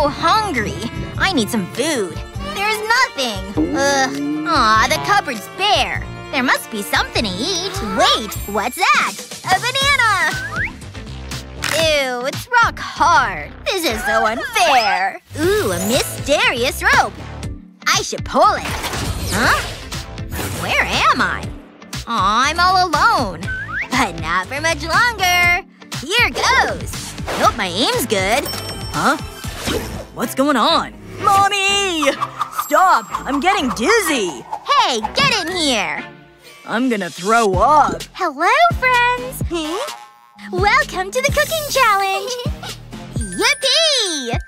so hungry. I need some food. There's nothing. Ugh. Aw, the cupboard's bare. There must be something to eat. Wait, what's that? A banana! Ew, it's rock hard. This is so unfair. Ooh, a mysterious rope. I should pull it. Huh? Where am I? Aw, I'm all alone. But not for much longer. Here goes. Hope my aim's good. Huh? What's going on? Mommy! Stop! I'm getting dizzy! Hey, get in here! I'm gonna throw up. Hello, friends! Hmm? Welcome to the cooking challenge! Yippee!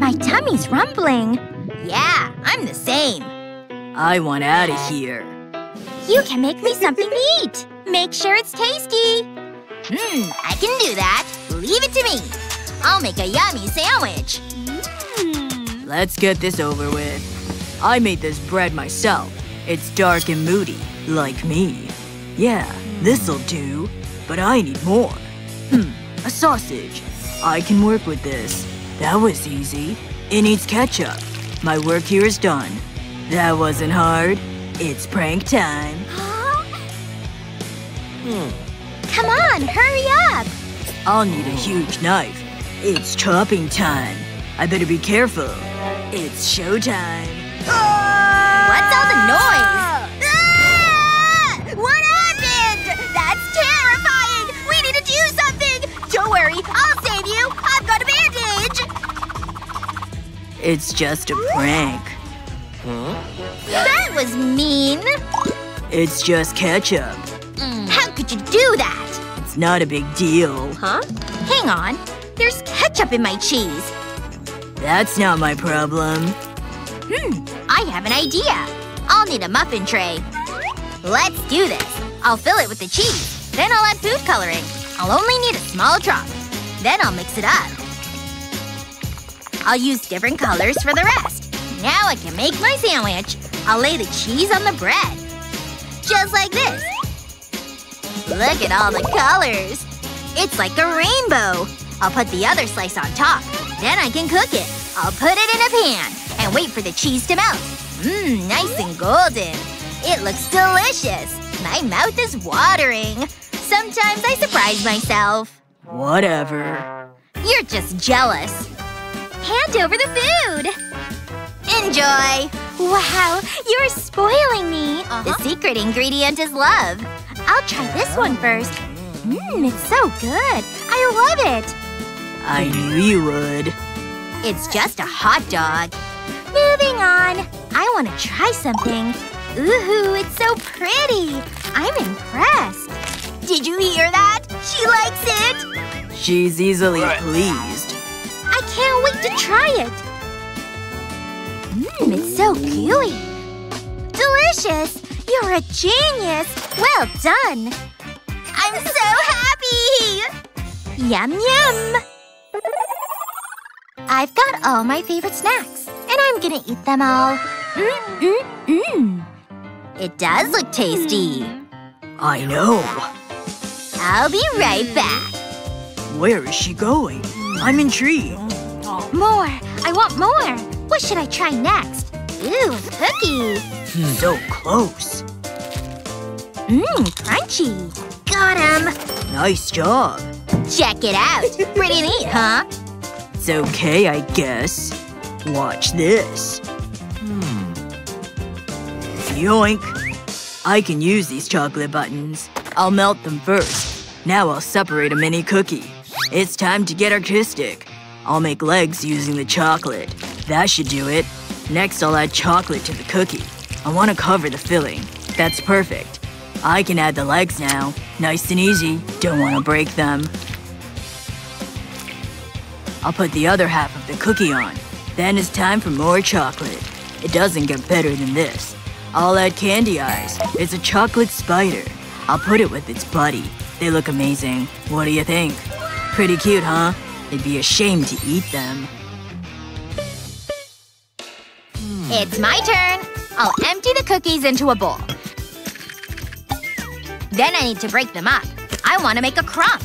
My tummy's rumbling. Yeah, I'm the same. I want out of here. You can make me something to eat. Make sure it's tasty. Hmm, I can do that. Leave it to me. I'll make a yummy sandwich. Mm. Let's get this over with. I made this bread myself. It's dark and moody, like me. Yeah, this'll do. But I need more. Hmm, a sausage. I can work with this. That was easy. It needs ketchup. My work here is done. That wasn't hard. It's prank time. hmm. Come on, hurry up! I'll need a huge knife. It's chopping time. I better be careful. It's showtime. Ah! What's all the noise? Ah! What happened? That's terrifying! We need to do something! Don't worry, I'll save you! I've got a bandage! It's just a prank. Huh? That was mean. It's just ketchup. Mm. How could you do that? It's not a big deal. Huh? Hang on. There's ketchup in my cheese. That's not my problem. Hmm. I have an idea. I'll need a muffin tray. Let's do this. I'll fill it with the cheese. Then I'll add food coloring. I'll only need a small drop. Then I'll mix it up. I'll use different colors for the rest. Now I can make my sandwich. I'll lay the cheese on the bread. Just like this. Look at all the colors. It's like a rainbow. I'll put the other slice on top. Then I can cook it. I'll put it in a pan. And wait for the cheese to melt. Mmm, nice and golden. It looks delicious. My mouth is watering. Sometimes I surprise myself. Whatever. You're just jealous. Hand over the food! Enjoy! Wow, you're spoiling me! Uh -huh. The secret ingredient is love. I'll try this one first. Mmm, it's so good. I love it. I knew you would. It's just a hot dog. Moving on. I want to try something. Ooh, it's so pretty. I'm impressed. Did you hear that? She likes it! She's easily pleased. I can't wait to try it. Mmm, it's so gooey. Delicious! You're a genius! Well done! I'm so happy! Yum yum! I've got all my favorite snacks, and I'm gonna eat them all. Mmm, mmm, mmm. It does look tasty. Hmm. I know. I'll be right back. Where is she going? I'm intrigued. More! I want more! What should I try next? Ooh, cookie! Hmm. So close. Mmm, crunchy. Got him! Nice job. Check it out. Pretty neat, huh? It's okay, I guess. Watch this. Hmm. Yoink. I can use these chocolate buttons. I'll melt them first. Now I'll separate a mini cookie. It's time to get artistic. I'll make legs using the chocolate. That should do it. Next I'll add chocolate to the cookie. I want to cover the filling. That's perfect. I can add the legs now. Nice and easy. Don't want to break them. I'll put the other half of the cookie on. Then it's time for more chocolate. It doesn't get better than this. I'll add candy eyes. It's a chocolate spider. I'll put it with its buddy. They look amazing. What do you think? Pretty cute, huh? It'd be a shame to eat them. It's my turn. I'll empty the cookies into a bowl. Then I need to break them up. I want to make a crumb.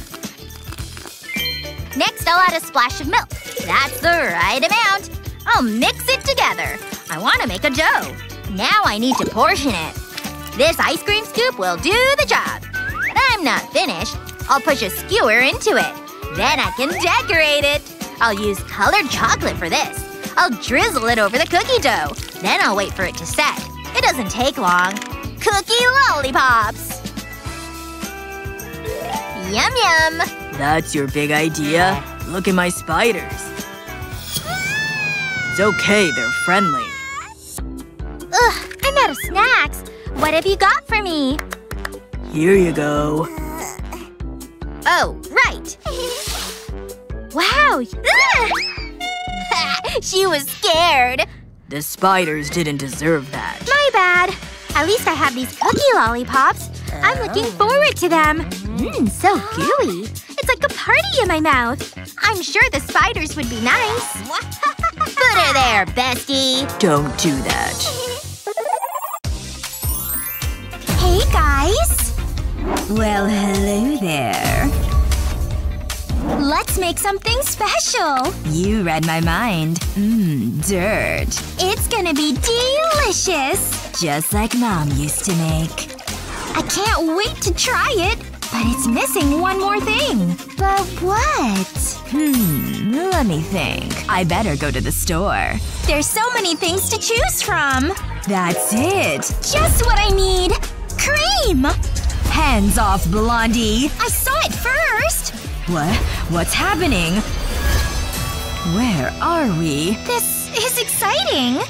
Next, I'll add a splash of milk. That's the right amount. I'll mix it together. I want to make a dough. Now I need to portion it. This ice cream scoop will do the job. But I'm not finished. I'll push a skewer into it. Then I can decorate it. I'll use colored chocolate for this. I'll drizzle it over the cookie dough. Then I'll wait for it to set. It doesn't take long. Cookie lollipops! Yum yum! That's your big idea? Look at my spiders. It's okay, they're friendly. Ugh, I'm out of snacks. What have you got for me? Here you go. Oh, right. wow! she was scared. The spiders didn't deserve that. My bad. At least I have these cookie lollipops. I'm looking forward to them. Mmm, so gooey. It's like a party in my mouth. I'm sure the spiders would be nice. Put her there, bestie. Don't do that. Hey, guys. Well, hello there. Let's make something special. You read my mind. Mmm, dirt. It's gonna be delicious. Just like Mom used to make. I can't wait to try it. But it's missing one more thing. But what? Hmm, let me think. I better go to the store. There's so many things to choose from. That's it. Just what I need. Cream! Hands off, Blondie. I saw it first. What? What's happening? Where are we? This is exciting.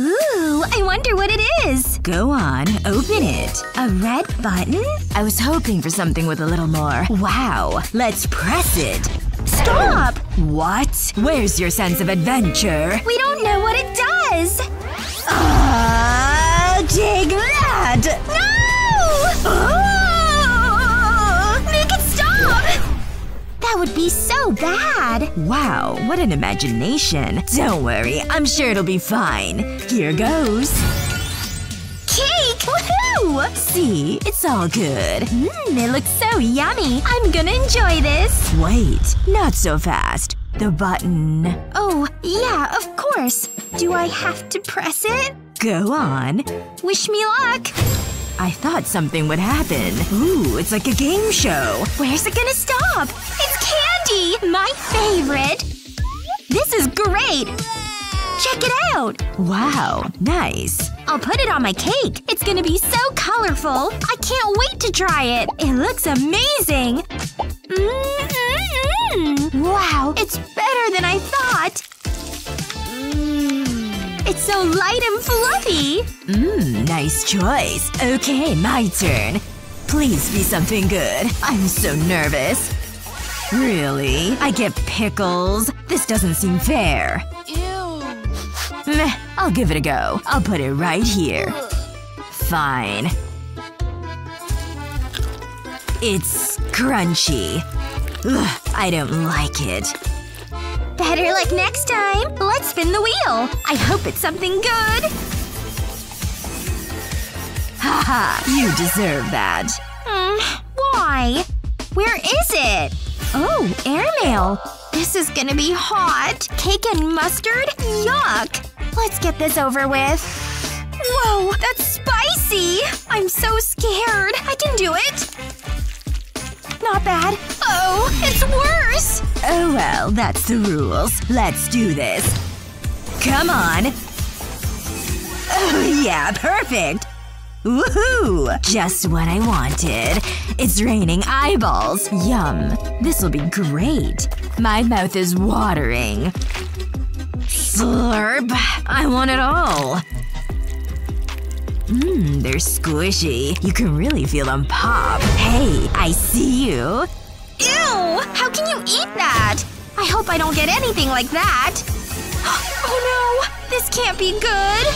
Ooh, I wonder what it is. Go on, open it. A red button? I was hoping for something with a little more. Wow. Let's press it. Stop! What? Where's your sense of adventure? We don't know what it does. Ah, take that! No! Oh! That would be so bad. Wow, what an imagination. Don't worry, I'm sure it'll be fine. Here goes. Cake! Woohoo! See? It's all good. Mmm, it looks so yummy. I'm gonna enjoy this. Wait, not so fast. The button. Oh, yeah, of course. Do I have to press it? Go on. Wish me luck. I thought something would happen. Ooh, it's like a game show. Where's it gonna stop? It's candy! My favorite! This is great! Check it out! Wow, nice. I'll put it on my cake. It's gonna be so colorful. I can't wait to try it. It looks amazing. Mm-mm-mm. Wow, it's better than I thought. It's so light and fluffy. Mmm, nice choice. Okay, my turn. Please be something good. I'm so nervous. Really? I get pickles? This doesn't seem fair. Ew. Meh, I'll give it a go. I'll put it right here. Fine. It's crunchy. Ugh, I don't like it. Better luck next time. Let's spin the wheel. I hope it's something good. Haha, you deserve that. Hmm, why? Where is it? Oh, airmail. This is gonna be hot. Cake and mustard? Yuck. Let's get this over with. Whoa, that's spicy! I'm so scared. I can do it. Not bad. Oh, it's worse! Oh well, that's the rules. Let's do this. Come on. Oh yeah, perfect! Woohoo! Just what I wanted. It's raining eyeballs. Yum. This'll be great. My mouth is watering. Slurp. I want it all. Mmm, they're squishy. You can really feel them pop. Hey, I see you. Ew! How can you eat that? I hope I don't get anything like that. Oh no! This can't be good!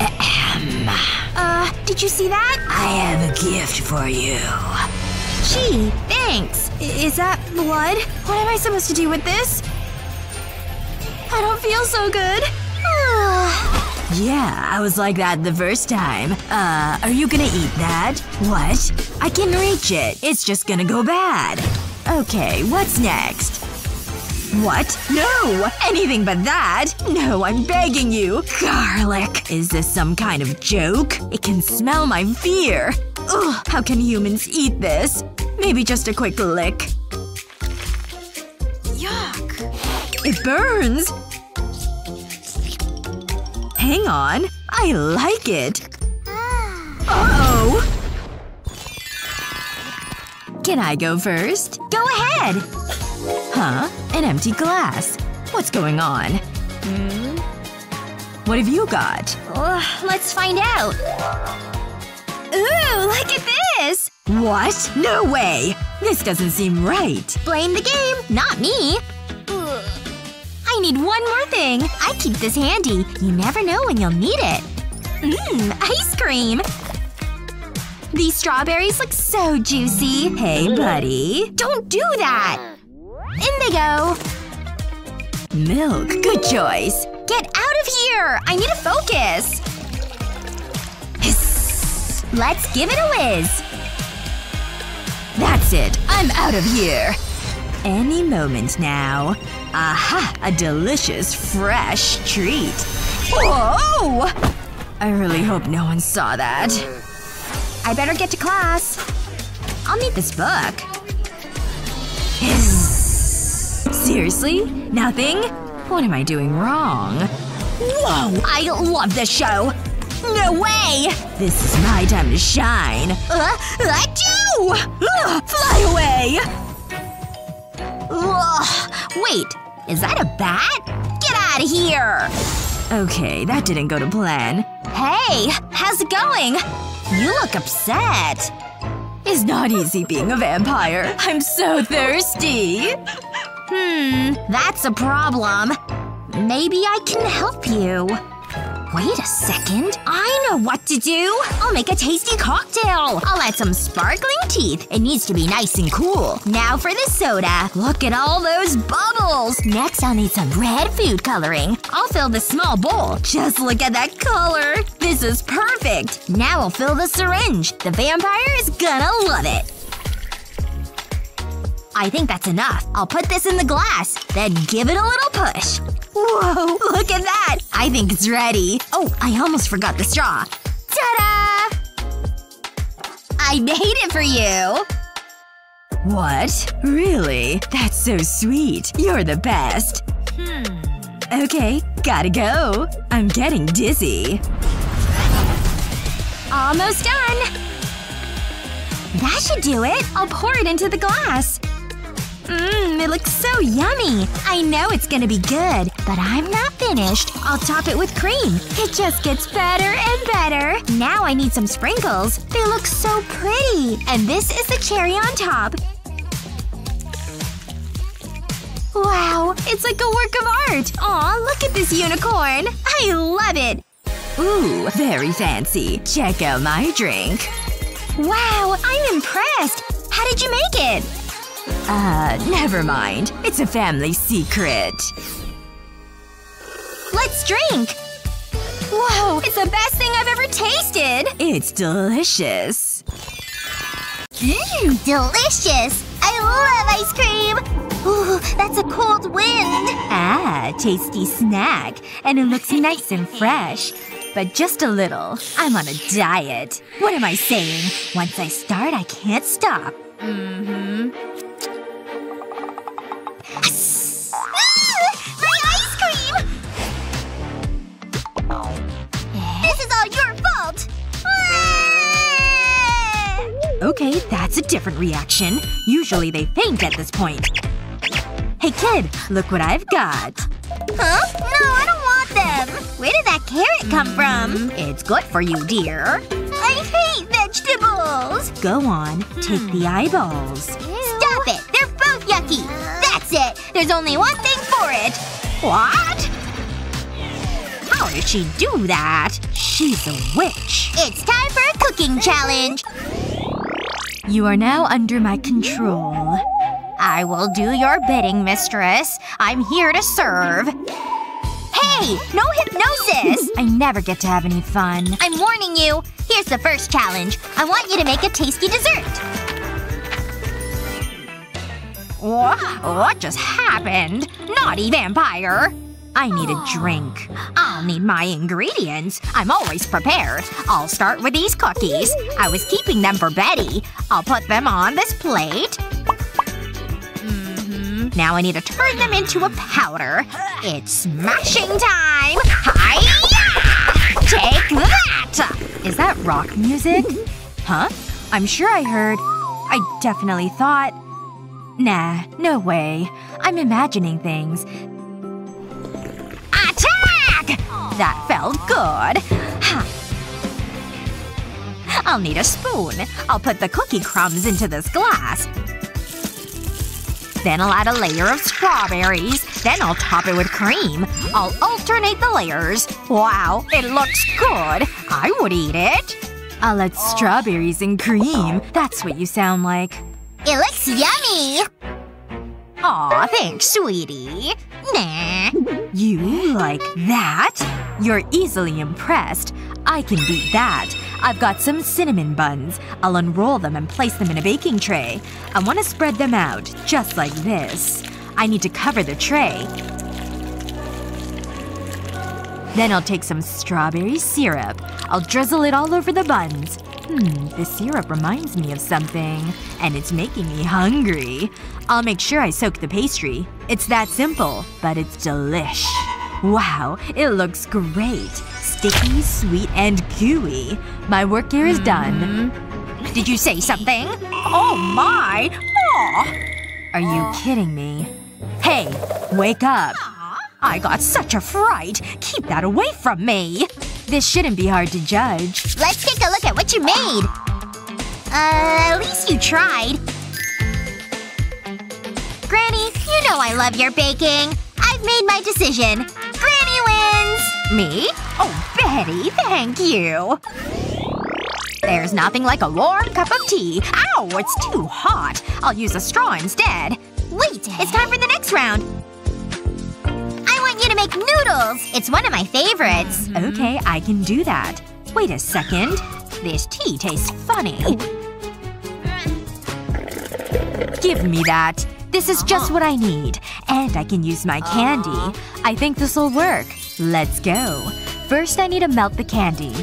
Ahem. Uh, did you see that? I have a gift for you. Gee, thanks. Is that blood? What am I supposed to do with this? I don't feel so good. Yeah, I was like that the first time. Uh, are you gonna eat that? What? I can reach it. It's just gonna go bad. Okay, what's next? What? No! Anything but that! No, I'm begging you! Garlic! Is this some kind of joke? It can smell my fear! Ugh, how can humans eat this? Maybe just a quick lick. Yuck. It burns! Hang on. I like it. Uh-oh! Can I go first? Go ahead! Huh? An empty glass. What's going on? Hmm? What have you got? Ugh, let's find out. Ooh, look at this! What? No way! This doesn't seem right. Blame the game, not me. I need one more thing. I keep this handy. You never know when you'll need it. Mmm, ice cream! These strawberries look so juicy. Hey, buddy. Don't do that! In they go. Milk. Good choice. Get out of here! I need to focus! Hiss. Let's give it a whiz. That's it. I'm out of here. Any moment now. Aha! A delicious, fresh treat. Whoa! I really hope no one saw that. I better get to class. I'll need this book. Seriously? Nothing? What am I doing wrong? Whoa! I love this show! No way! This is my time to shine. Uh, achoo! Ugh, fly away! Ugh. Wait, is that a bat? Get out of here! Okay, that didn't go to plan. Hey, how's it going? You look upset. It's not easy being a vampire. I'm so thirsty. Hmm, that's a problem. Maybe I can help you. Wait a second. I know what to do! I'll make a tasty cocktail! I'll add some sparkling teeth. It needs to be nice and cool. Now for the soda. Look at all those bubbles! Next I'll need some red food coloring. I'll fill the small bowl. Just look at that color! This is perfect! Now I'll fill the syringe. The vampire is gonna love it. I think that's enough. I'll put this in the glass, then give it a little push. Whoa, look at that! I think it's ready. Oh, I almost forgot the straw. Ta-da! I made it for you! What? Really? That's so sweet. You're the best. Hmm. Okay, gotta go. I'm getting dizzy. Almost done! That should do it. I'll pour it into the glass. Mmm, it looks so yummy. I know it's gonna be good. But I'm not finished. I'll top it with cream. It just gets better and better. Now I need some sprinkles. They look so pretty. And this is the cherry on top. Wow, it's like a work of art. Aw, look at this unicorn. I love it. Ooh, very fancy. Check out my drink. Wow, I'm impressed. How did you make it? Uh, never mind. It's a family secret. Let's drink! Whoa, it's the best thing I've ever tasted! It's delicious. Mmm, delicious! I love ice cream! Ooh, that's a cold wind! Ah, tasty snack. And it looks nice and fresh. But just a little. I'm on a diet. What am I saying? Once I start, I can't stop. Mm-hmm. My ice cream! This is all your fault! Okay, that's a different reaction. Usually they faint at this point. Hey kid, look what I've got. Huh? No, I don't want them! Where did that carrot come from? Mm, it's good for you, dear. I hate vegetables! Go on, take the eyeballs. Stop it! They're both yucky! That's it! There's only one thing for it! What? How did she do that? She's a witch. It's time for a cooking challenge! You are now under my control. I will do your bidding, mistress. I'm here to serve. Hey! No hypnosis! I never get to have any fun. I'm warning you. Here's the first challenge. I want you to make a tasty dessert. What? What just happened? Naughty vampire! I need a drink. I'll need my ingredients. I'm always prepared. I'll start with these cookies. I was keeping them for Betty. I'll put them on this plate. Mm-hmm. Now I need to turn them into a powder. It's smashing time! Hiya! Take that! Is that rock music? Huh? I'm sure I heard… I definitely thought… Nah, no way. I'm imagining things. Attack! That felt good. I'll need a spoon. I'll put the cookie crumbs into this glass. Then I'll add a layer of strawberries. Then I'll top it with cream. I'll alternate the layers. Wow, it looks good. I would eat it. I'll add strawberries and cream. That's what you sound like. It looks yummy! Aw, thanks, sweetie. Nah. You like that? You're easily impressed. I can beat that. I've got some cinnamon buns. I'll unroll them and place them in a baking tray. I want to spread them out, just like this. I need to cover the tray. Then I'll take some strawberry syrup. I'll drizzle it all over the buns. Hmm, the syrup reminds me of something. And it's making me hungry. I'll make sure I soak the pastry. It's that simple, but it's delish. Wow, it looks great. Sticky, sweet, and gooey. My work here is done. Did you say something? Oh my! Aw! Are you kidding me? Hey, wake up. I got such a fright. Keep that away from me. This shouldn't be hard to judge. Let's take a look at what you made. Uh, at least you tried. Granny, you know I love your baking. I've made my decision. Granny wins! Me? Oh, Betty, thank you. There's nothing like a warm cup of tea. Ow, it's too hot. I'll use a straw instead. Wait, it's time for the next round. Make noodles! It's one of my favorites. Mm-hmm. Okay, I can do that. Wait a second. This tea tastes funny. Give me that. This is just what I need. And I can use my candy. I think this'll work. Let's go. First I need to melt the candy.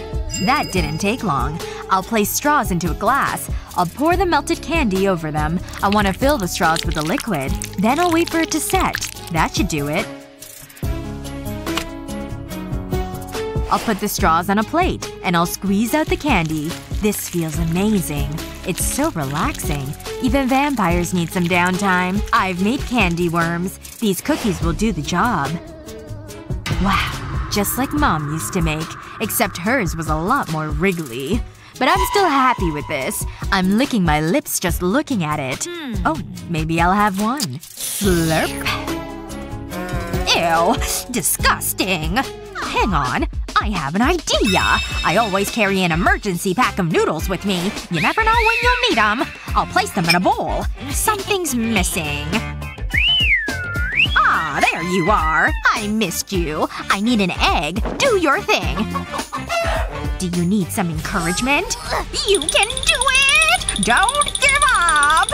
That didn't take long. I'll place straws into a glass. I'll pour the melted candy over them. I want to fill the straws with the liquid. Then I'll wait for it to set. That should do it. I'll put the straws on a plate. And I'll squeeze out the candy. This feels amazing. It's so relaxing. Even vampires need some downtime. I've made candy worms. These cookies will do the job. Wow. Just like mom used to make. Except hers was a lot more wriggly. But I'm still happy with this. I'm licking my lips just looking at it. Hmm. Oh, maybe I'll have one. Slurp. Ew. Disgusting. Hang on. I have an idea. I always carry an emergency pack of noodles with me. You never know when you'll need them. I'll place them in a bowl. Something's missing. Ah, there you are. I missed you. I need an egg. Do your thing. Do you need some encouragement? You can do it! Don't give up!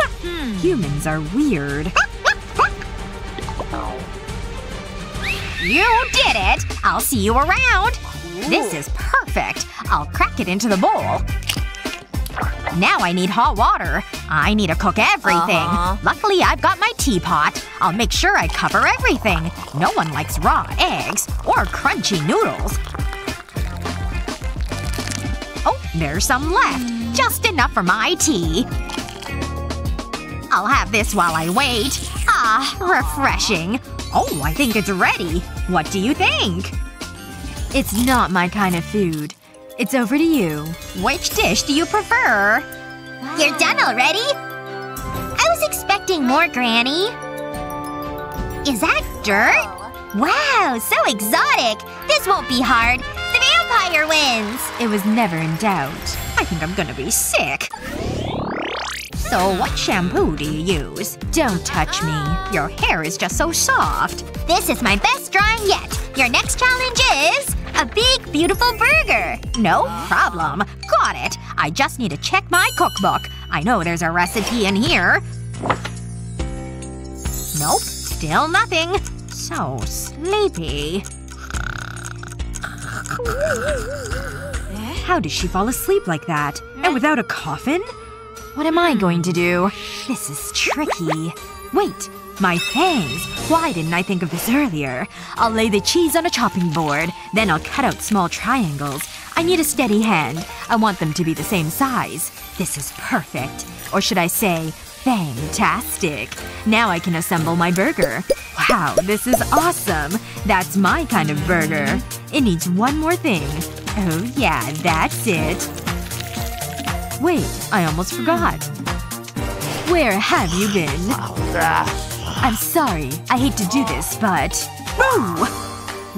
Humans are weird. You did it! I'll see you around! This is perfect. I'll crack it into the bowl. Now I need hot water. I need to cook everything. Uh-huh. Luckily I've got my teapot. I'll make sure I cover everything. No one likes raw eggs. Or crunchy noodles. Oh, there's some left. Just enough for my tea. I'll have this while I wait. Ah, refreshing. Oh, I think it's ready. What do you think? It's not my kind of food. It's over to you. Which dish do you prefer? You're done already? I was expecting more, Granny. Is that dirt? Wow, so exotic. This won't be hard. The vampire wins! It was never in doubt. I think I'm gonna be sick. So what shampoo do you use? Don't touch me. Your hair is just so soft. This is my best drawing yet. Your next challenge is… a big, beautiful burger. No problem. Got it. I just need to check my cookbook. I know there's a recipe in here. Nope. Still nothing. So sleepy. How does she fall asleep like that? And without a coffin? What am I going to do? This is tricky. Wait. My fangs. Why didn't I think of this earlier? I'll lay the cheese on a chopping board. Then I'll cut out small triangles. I need a steady hand. I want them to be the same size. This is perfect. Or should I say, fantastic. Now I can assemble my burger. Wow, this is awesome. That's my kind of burger. It needs one more thing. Oh yeah, that's it. Wait, I almost forgot. Where have you been? I'm sorry. I hate to do this, but… Boo!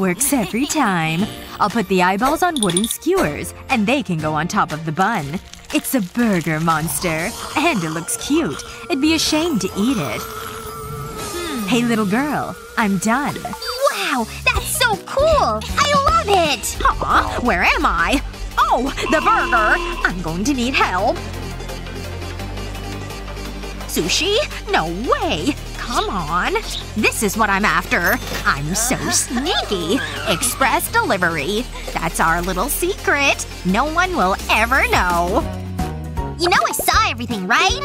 Works every time. I'll put the eyeballs on wooden skewers, and they can go on top of the bun. It's a burger monster. And it looks cute. It'd be a shame to eat it. Hey little girl. I'm done. Wow! That's so cool! I love it! Huh? Where am I? Oh! The burger! I'm going to need help. Sushi? No way! Come on. This is what I'm after. I'm so sneaky. Express delivery. That's our little secret. No one will ever know. You know I saw everything, right?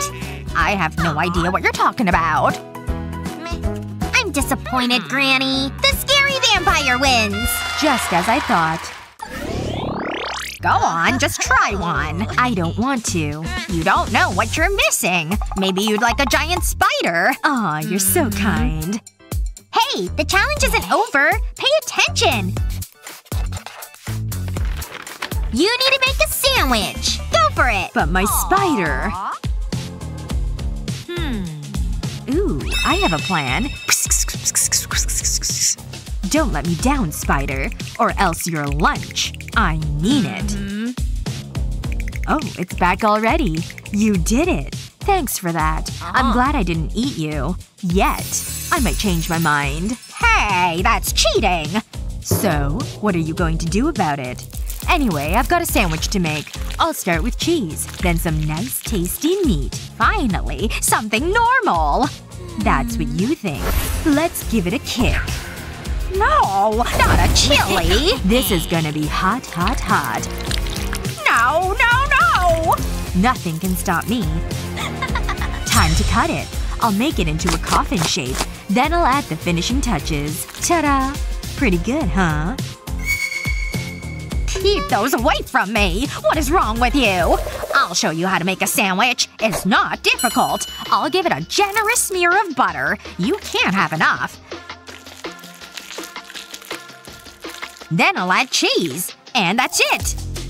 I have no idea what you're talking about. I'm disappointed, hmm. Granny. The scary vampire wins! Just as I thought. Go on, just try one. I don't want to. You don't know what you're missing. Maybe you'd like a giant spider. Aw, you're so kind. Hey! The challenge isn't over! Pay attention! You need to make a sandwich! Go for it! But my spider… Hmm. Ooh, I have a plan. Don't let me down, spider. Or else you're lunch. I mean it. Mm-hmm. Oh, it's back already. You did it. Thanks for that. I'm ah. glad I didn't eat you. Yet. I might change my mind. Hey, that's cheating! So, what are you going to do about it? Anyway, I've got a sandwich to make. I'll start with cheese. Then some nice tasty meat. Finally, something normal! That's what mm. you think. Let's give it a kick. No! Not a chili! this is gonna be hot, hot, hot. No, no, no! Nothing can stop me. Time to cut it. I'll make it into a coffin shape. Then I'll add the finishing touches. Ta-da! Pretty good, huh? Keep those away from me! What is wrong with you? I'll show you how to make a sandwich. It's not difficult. I'll give it a generous smear of butter. You can't have enough. Then I'll add cheese. And that's it.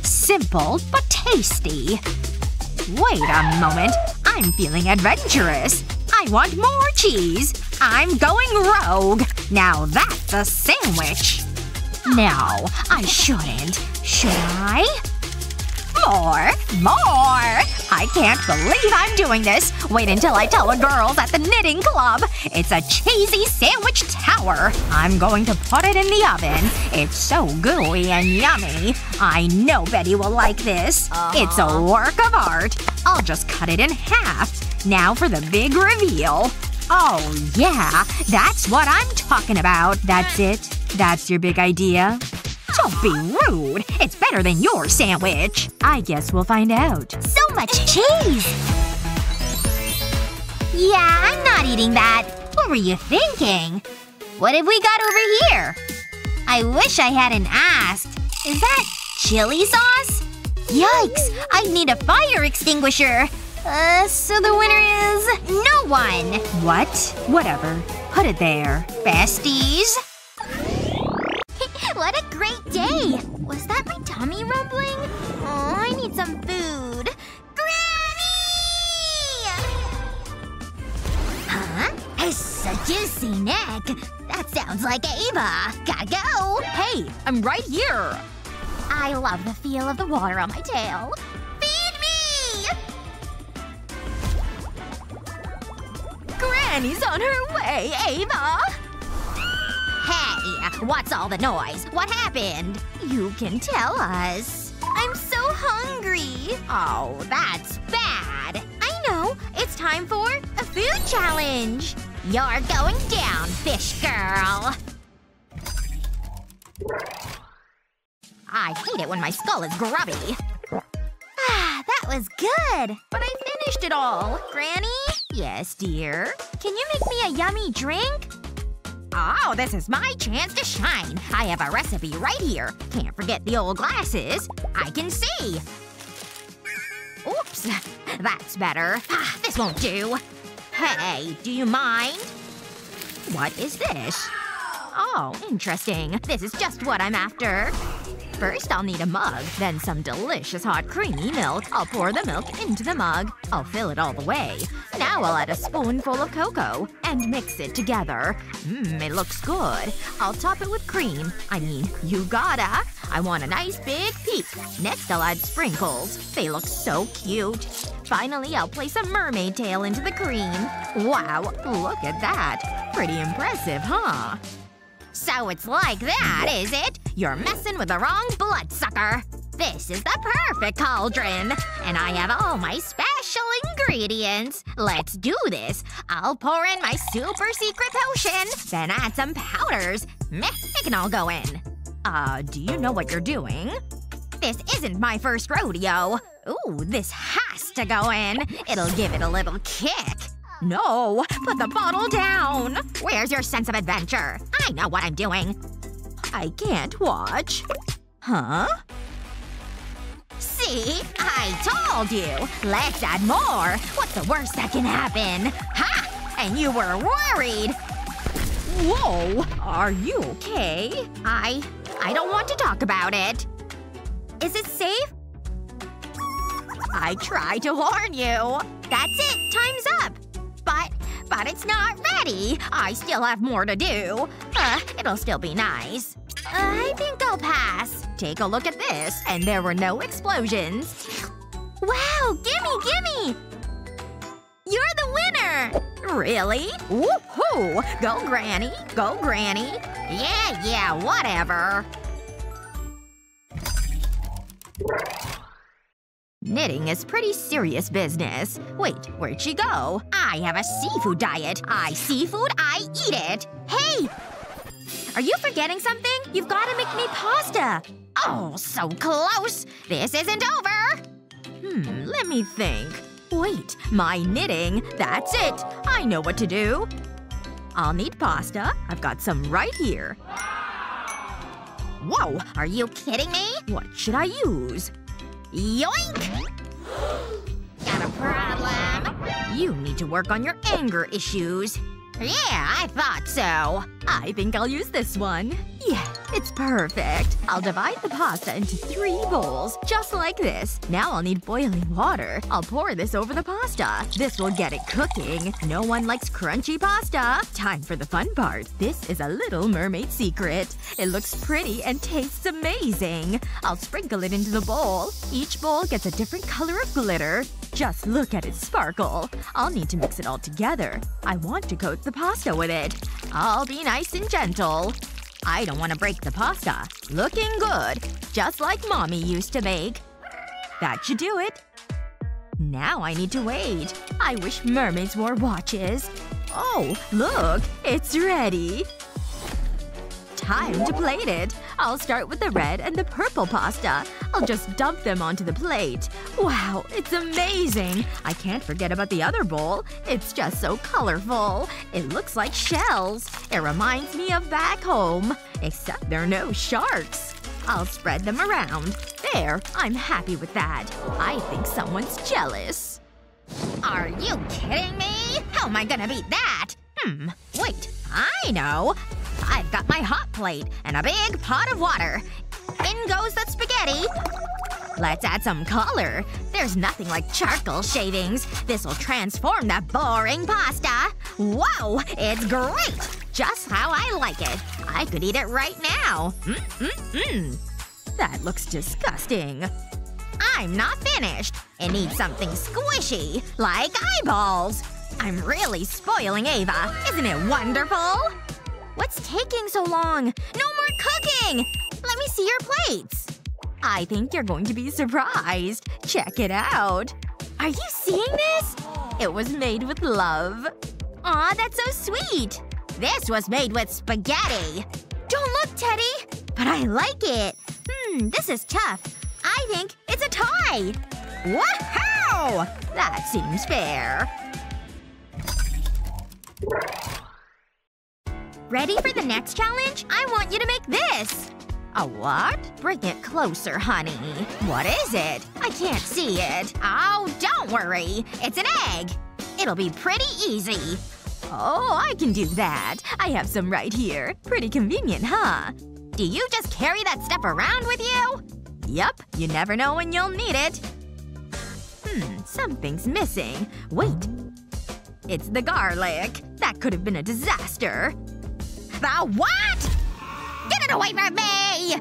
Simple, but tasty. Wait a moment. I'm feeling adventurous. I want more cheese. I'm going rogue. Now that's a sandwich. No, I shouldn't. Should I? More! More! I can't believe I'm doing this. Wait until I tell the girls at the knitting club. It's a cheesy sandwich tower. I'm going to put it in the oven. It's so gooey and yummy. I know Betty will like this. Uh-huh. It's a work of art. I'll just cut it in half. Now for the big reveal. Oh yeah, that's what I'm talking about. That's it? That's your big idea? Don't be rude. It's better than your sandwich. I guess we'll find out. So much cheese! Yeah, I'm not eating that. What were you thinking? What have we got over here? I wish I hadn't asked. Is that chili sauce? Yikes! I'd need a fire extinguisher. Uh, so the winner is… no one! What? Whatever. Put it there. Besties? What a great day! Was that my tummy rumbling? Oh, I need some food. Granny! Huh? Such a juicy neck. That sounds like Ava. Gotta go. Hey, I'm right here! I love the feel of the water on my tail. Feed me! Granny's on her way, Ava! Hey, what's all the noise? What happened? You can tell us. I'm so hungry. Oh, that's bad. I know. It's time for a food challenge. You're going down, fish girl! I hate it when my skull is grubby. Ah, that was good! But I finished it all. Granny? Yes, dear? Can you make me a yummy drink? Oh, this is my chance to shine. I have a recipe right here. Can't forget the old glasses. I can see. Oops. That's better. Ah, this won't do. Hey, do you mind? What is this? Oh, interesting. This is just what I'm after. First I'll need a mug, then some delicious hot creamy milk. I'll pour the milk into the mug. I'll fill it all the way. Now I'll add a spoonful of cocoa. And mix it together. Mmm, it looks good. I'll top it with cream. I mean, you gotta. I want a nice big peak. Next I'll add sprinkles. They look so cute. Finally, I'll place a mermaid tail into the cream. Wow, look at that. Pretty impressive, huh? So it's like that, is it? You're messing with the wrong bloodsucker. This is the perfect cauldron. And I have all my special ingredients. Let's do this. I'll pour in my super secret potion. Then add some powders. Meh, it can all go in. Uh, do you know what you're doing? This isn't my first rodeo. Ooh, this has to go in. It'll give it a little kick. No! Put the bottle down! Where's your sense of adventure? I know what I'm doing. I can't watch. Huh? See? I told you! Let's add more! What's the worst that can happen? Ha! And you were worried! Whoa! Are you okay? I… I don't want to talk about it. Is it safe? I tried to warn you. That's it. Time's up. But… but it's not ready. I still have more to do. Uh, it'll still be nice. I think I'll pass. Take a look at this. And there were no explosions. Wow! Gimme! Gimme! You're the winner! Really? Woohoo! Go Granny! Go Granny! Yeah, yeah, whatever. Knitting is pretty serious business. Wait, where'd she go? I have a seafood diet. I seafood, I eat it. Hey! Are you forgetting something? You've gotta make me pasta! Oh, so close! This isn't over! Hmm, let me think. Wait, my knitting. That's it! I know what to do. I'll need pasta. I've got some right here. Whoa! Are you kidding me? What should I use? Yoink! Got a problem? You need to work on your anger issues. Yeah, I thought so. I think I'll use this one. Yeah, it's perfect. I'll divide the pasta into three bowls, just like this. Now I'll need boiling water. I'll pour this over the pasta. This will get it cooking. No one likes crunchy pasta. Time for the fun part. This is a little mermaid secret. It looks pretty and tastes amazing. I'll sprinkle it into the bowl. Each bowl gets a different color of glitter. Just look at its sparkle. I'll need to mix it all together. I want to coat the pasta with it. I'll be nice and gentle. I don't want to break the pasta. Looking good. Just like mommy used to make. That should do it. Now I need to wait. I wish mermaids wore watches. Oh, look! It's ready! Time to plate it. I'll start with the red and the purple pasta. I'll just dump them onto the plate. Wow, it's amazing! I can't forget about the other bowl. It's just so colorful. It looks like shells. It reminds me of back home. Except there are no sharks. I'll spread them around. There. I'm happy with that. I think someone's jealous. Are you kidding me? How am I gonna beat that? Hmm. Wait. I know. Got my hot plate and a big pot of water. In goes the spaghetti. Let's add some color. There's nothing like charcoal shavings. This'll transform that boring pasta. Whoa! It's great! Just how I like it. I could eat it right now. Mm-mm-mm. That looks disgusting. I'm not finished. It needs something squishy. Like eyeballs. I'm really spoiling Ava. Isn't it wonderful? What's taking so long? No more cooking! Let me see your plates. I think you're going to be surprised. Check it out. Are you seeing this? It was made with love. Aw, that's so sweet! This was made with spaghetti! Don't look, Teddy! But I like it! Hmm, this is tough. I think it's a tie! Wow! That seems fair. Ready for the next challenge? I want you to make this! A what? Bring it closer, honey. What is it? I can't see it. Oh, don't worry. It's an egg. It'll be pretty easy. Oh, I can do that. I have some right here. Pretty convenient, huh? Do you just carry that stuff around with you? Yup. You never know when you'll need it. Hmm, something's missing. Wait. It's the garlic. That could have been a disaster. The what?! Get it away from me!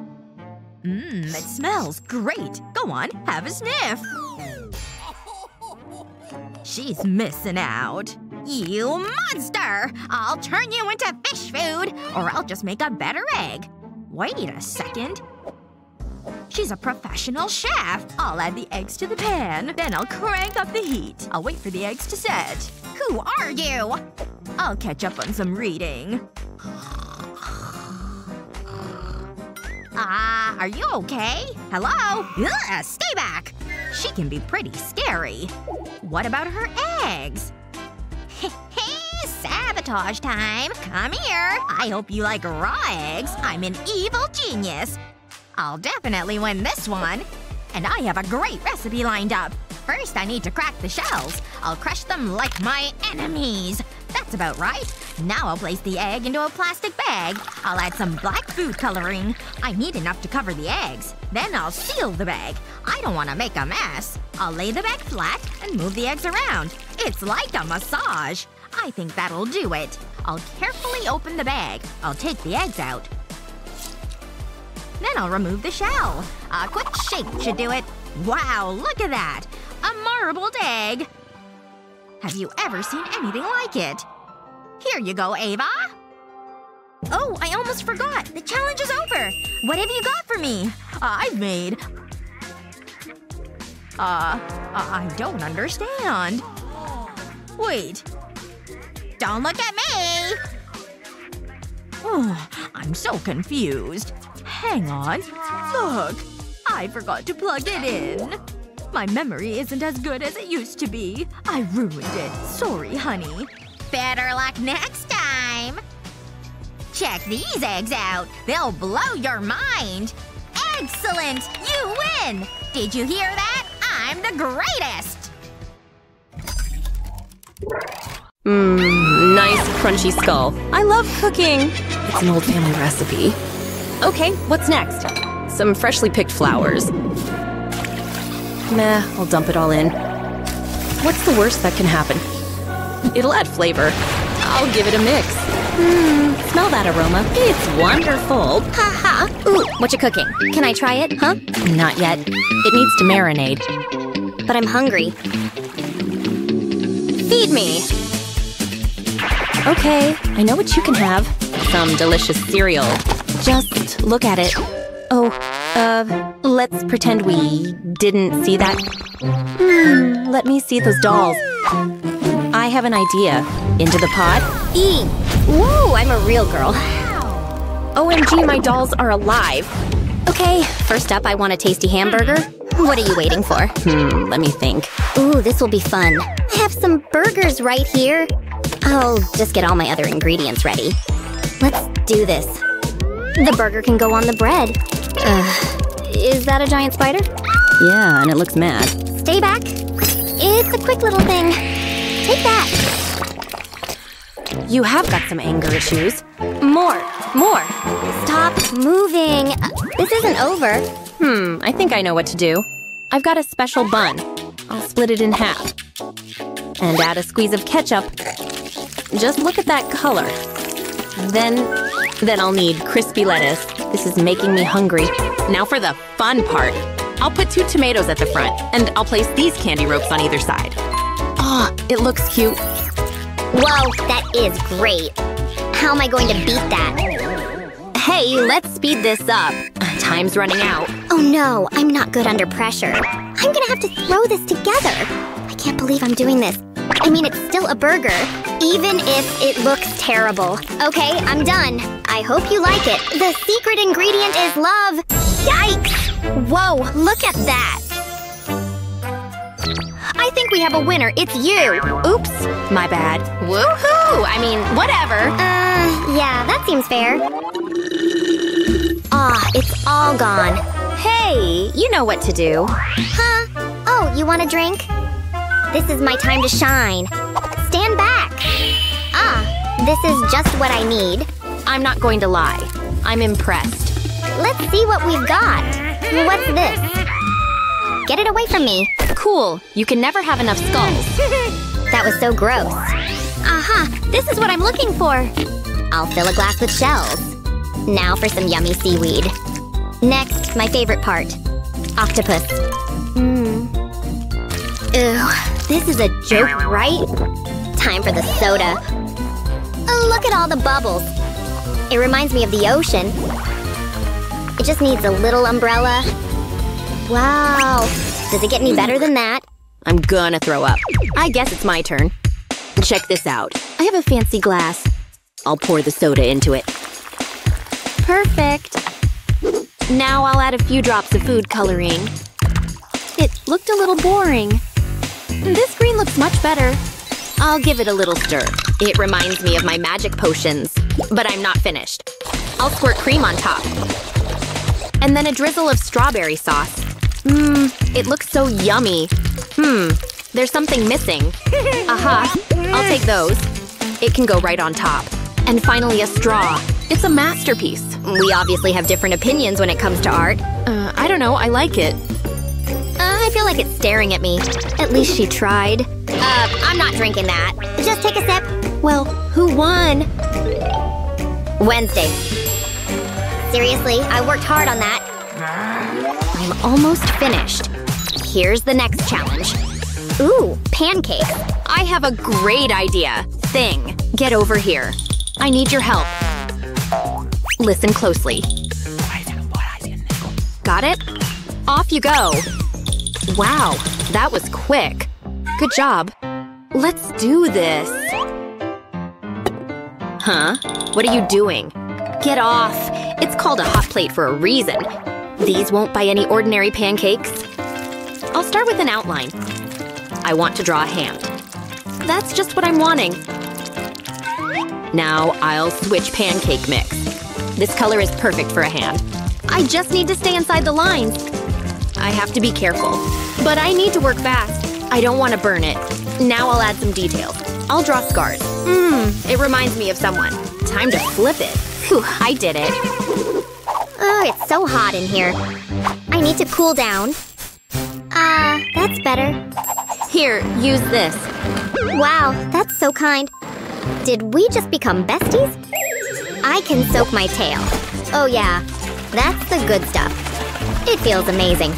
Mmm, it smells great. Go on, have a sniff. She's missing out. You monster! I'll turn you into fish food! Or I'll just make a better egg. Wait a second. She's a professional chef. I'll add the eggs to the pan. Then I'll crank up the heat. I'll wait for the eggs to set. Who are you? I'll catch up on some reading. Ah, uh, are you okay? Hello? Ugh, stay back! She can be pretty scary. What about her eggs? Hey, sabotage time! Come here! I hope you like raw eggs. I'm an evil genius. I'll definitely win this one. And I have a great recipe lined up. First, I need to crack the shells. I'll crush them like my enemies. That's about right. Now I'll place the egg into a plastic bag. I'll add some black food coloring. I need enough to cover the eggs. Then I'll seal the bag. I don't want to make a mess. I'll lay the bag flat and move the eggs around. It's like a massage. I think that'll do it. I'll carefully open the bag. I'll take the eggs out. Then I'll remove the shell. A quick shake should do it. Wow, look at that! A marbled egg! Have you ever seen anything like it? Here you go, Ava! Oh, I almost forgot! The challenge is over! What have you got for me? I've made… Uh, I don't understand. Wait. Don't look at me! Oh, I'm so confused. Hang on. Look! I forgot to plug it in. My memory isn't as good as it used to be. I ruined it. Sorry, honey. Better luck next time! Check these eggs out. They'll blow your mind. Excellent! You win! Did you hear that? I'm the greatest! Mmm, nice crunchy skull. I love cooking. It's an old family recipe. Okay, what's next? Some freshly picked flowers. Nah, I'll dump it all in. What's the worst that can happen? It'll add flavor. I'll give it a mix. Mmm, smell that aroma. It's wonderful. Ha ha. Ooh, what you cooking? Can I try it, huh? Not yet. It needs to marinate. But I'm hungry. Feed me! Okay, I know what you can have. Some delicious cereal. Just look at it. Oh, uh, let's pretend we didn't see that. Hmm, let me see those dolls. I have an idea. Into the pod? E! Whoa, I'm a real girl. OMG, my dolls are alive. Okay, first up I want a tasty hamburger. What are you waiting for? Hmm, let me think. Ooh, this will be fun. I have some burgers right here. I'll just get all my other ingredients ready. Let's do this. The burger can go on the bread. Uh, is that a giant spider? Yeah, and it looks mad. Stay back. It's a quick little thing. Take that. You have got some anger issues. More! More! Stop moving. Uh, this isn't over. Hmm, I think I know what to do. I've got a special bun. I'll split it in half. And add a squeeze of ketchup. Just look at that color. Then, then I'll need crispy lettuce. This is making me hungry. Now for the fun part. I'll put two tomatoes at the front, and I'll place these candy ropes on either side. Ah, oh, it looks cute. Whoa, that is great. How am I going to beat that? Hey, let's speed this up. Time's running out. Oh no, I'm not good under pressure. I'm gonna have to throw this together. I can't believe I'm doing this. I mean, it's still a burger, even if it looks terrible. Okay, I'm done. I hope you like it. The secret ingredient is love. Yikes! Whoa, look at that. I think we have a winner. It's you. Oops, my bad. Woohoo! I mean, whatever. Uh, yeah, that seems fair. Ah, it's all gone. Hey, you know what to do. Huh? Oh, you want a drink? This is my time to shine. Stand back. Ah, this is just what I need. I'm not going to lie. I'm impressed. Let's see what we've got. What's this? Get it away from me. Cool. You can never have enough skulls. That was so gross. Aha! This is what I'm looking for. I'll fill a glass with shells. Now for some yummy seaweed. Next, my favorite part. Octopus. Mmm. Ew, this is a joke, right? Time for the soda. Oh, look at all the bubbles. It reminds me of the ocean. It just needs a little umbrella. Wow. Does it get any better than that? I'm gonna throw up. I guess it's my turn. Check this out. I have a fancy glass. I'll pour the soda into it. Perfect. Now I'll add a few drops of food coloring. It looked a little boring. This green looks much better. I'll give it a little stir. It reminds me of my magic potions. But I'm not finished. I'll squirt cream on top. And then a drizzle of strawberry sauce. Mmm, it looks so yummy. Hmm, there's something missing. Aha, I'll take those. It can go right on top. And finally a straw. It's a masterpiece. We obviously have different opinions when it comes to art. Uh, I don't know, I like it. I feel like it's staring at me. At least she tried. Uh, I'm not drinking that. Just take a sip. Well, who won? Wednesday. Seriously, I worked hard on that. I'm almost finished. Here's the next challenge. Ooh, pancakes. I have a great idea. Thing, get over here. I need your help. Listen closely. Got it? Off you go. Wow, that was quick. Good job. Let's do this. Huh? What are you doing? Get off! It's called a hot plate for a reason. These won't buy any ordinary pancakes. I'll start with an outline. I want to draw a hand. That's just what I'm wanting. Now I'll switch pancake mix. This color is perfect for a hand. I just need to stay inside the lines. I have to be careful. But I need to work fast. I don't want to burn it. Now I'll add some details. I'll draw scars. Mmm, it reminds me of someone. Time to flip it. Whew, I did it. Oh, it's so hot in here. I need to cool down. Ah, uh, that's better. Here, use this. Wow, that's so kind. Did we just become besties? I can soak my tail. Oh yeah, that's the good stuff. It feels amazing.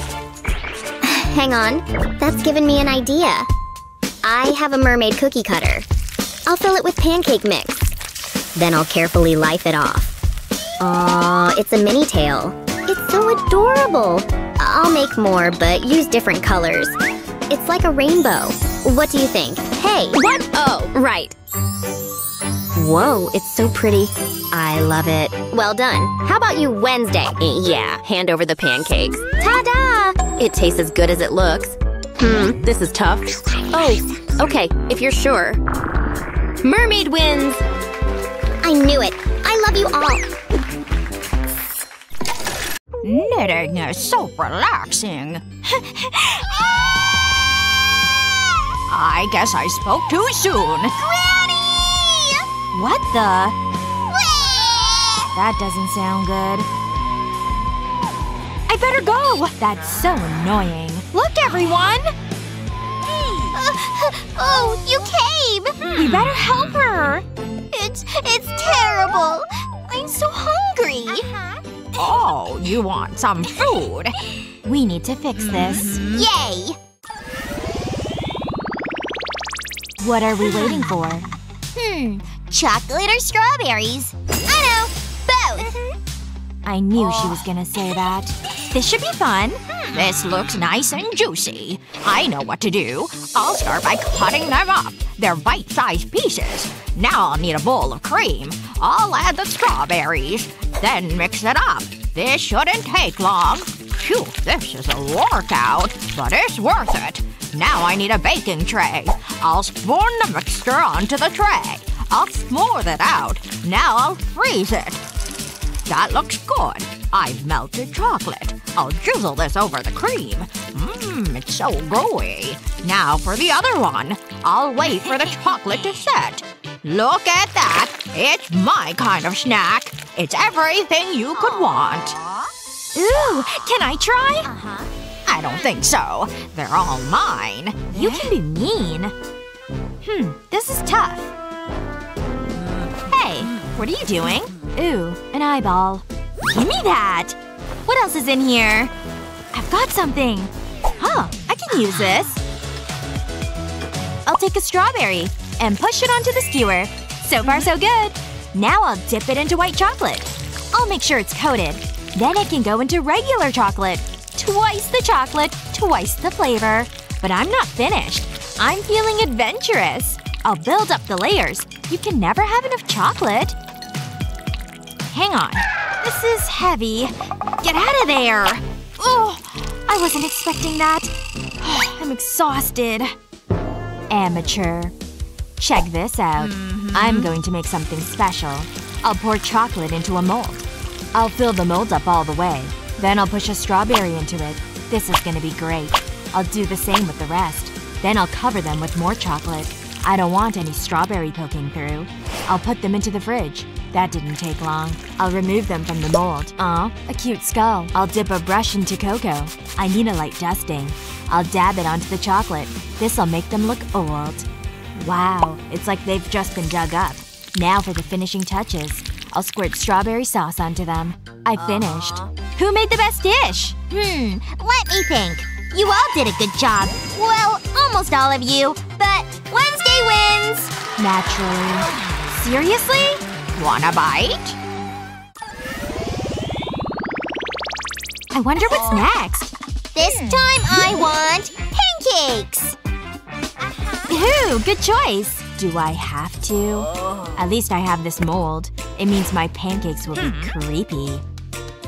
Hang on, that's given me an idea. I have a mermaid cookie cutter. I'll fill it with pancake mix. Then I'll carefully life it off. Aw, it's a mini tail. It's so adorable. I'll make more, but use different colors. It's like a rainbow. What do you think? Hey! What? Oh, right. Whoa, it's so pretty. I love it. Well done. How about you Wednesday? Yeah, hand over the pancakes. Ta-da! It tastes as good as it looks. Hmm, this is tough. Oh, okay, if you're sure. Mermaid wins! I knew it. I love you all. Knitting is so relaxing. I guess I spoke too soon. What the? That doesn't sound good. I better go! That's so annoying. Look, everyone! Uh, oh, you came! We better help her! It's… it's terrible! I'm so hungry! Uh-huh. Oh, you want some food? We need to fix this. Yay! What are we waiting for? Hmm. Chocolate or strawberries? I know. Both. I knew she was gonna say that. This should be fun. This looks nice and juicy. I know what to do. I'll start by cutting them up. They're bite-sized pieces. Now I'll need a bowl of cream. I'll add the strawberries. Then mix it up. This shouldn't take long. Phew, this is a workout. But it's worth it. Now I need a baking tray. I'll spoon the mixture onto the tray. I'll smooth it out. Now I'll freeze it. That looks good. I've melted chocolate. I'll drizzle this over the cream. Mmm, it's so gooey. Now for the other one. I'll wait for the chocolate to set. Look at that. It's my kind of snack. It's everything you could want. Ooh, can I try? Uh-huh. I don't think so. They're all mine. You can be mean. Hmm, this is tough. What are you doing? Ooh, an eyeball. Give me that! What else is in here? I've got something. Huh, I can use this. I'll take a strawberry and push it onto the skewer. So far so good. Now I'll dip it into white chocolate. I'll make sure it's coated. Then it can go into regular chocolate. Twice the chocolate, twice the flavor. But I'm not finished. I'm feeling adventurous. I'll build up the layers. You can never have enough chocolate. Hang on. This is heavy. Get out of there! Oh, I wasn't expecting that. I'm exhausted. Amateur. Check this out. I'm mm-hmm. going to make something special. I'll pour chocolate into a mold. I'll fill the mold up all the way. Then I'll push a strawberry into it. This is gonna be great. I'll do the same with the rest. Then I'll cover them with more chocolate. I don't want any strawberry poking through. I'll put them into the fridge. That didn't take long. I'll remove them from the mold. Aw, a cute skull. I'll dip a brush into cocoa. I need a light dusting. I'll dab it onto the chocolate. This'll make them look old. Wow, it's like they've just been dug up. Now for the finishing touches. I'll squirt strawberry sauce onto them. I finished. Who made the best dish? Hmm, let me think. You all did a good job. Well, almost all of you. But Wednesday wins! Naturally. Seriously? Wanna bite? I wonder what's next. This hmm. time I want pancakes! Ooh, good choice. Do I have to? Oh. At least I have this mold. It means my pancakes will be hmm. creepy.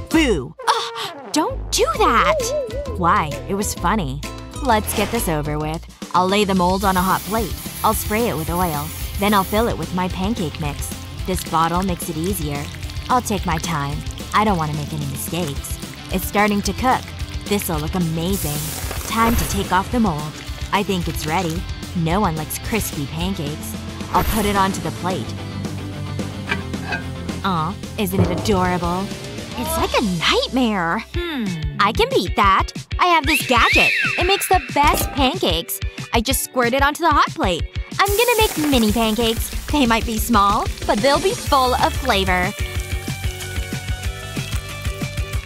Boo! Ugh, don't do that! Why? It was funny. Let's get this over with. I'll lay the mold on a hot plate. I'll spray it with oil. Then I'll fill it with my pancake mix. This bottle makes it easier. I'll take my time. I don't want to make any mistakes. It's starting to cook. This'll look amazing. Time to take off the mold. I think it's ready. No one likes crispy pancakes. I'll put it onto the plate. Aw, isn't it adorable? It's like a nightmare. Hmm. I can beat that. I have this gadget. It makes the best pancakes. I just squirt it onto the hot plate. I'm gonna make mini pancakes. They might be small, but they'll be full of flavor.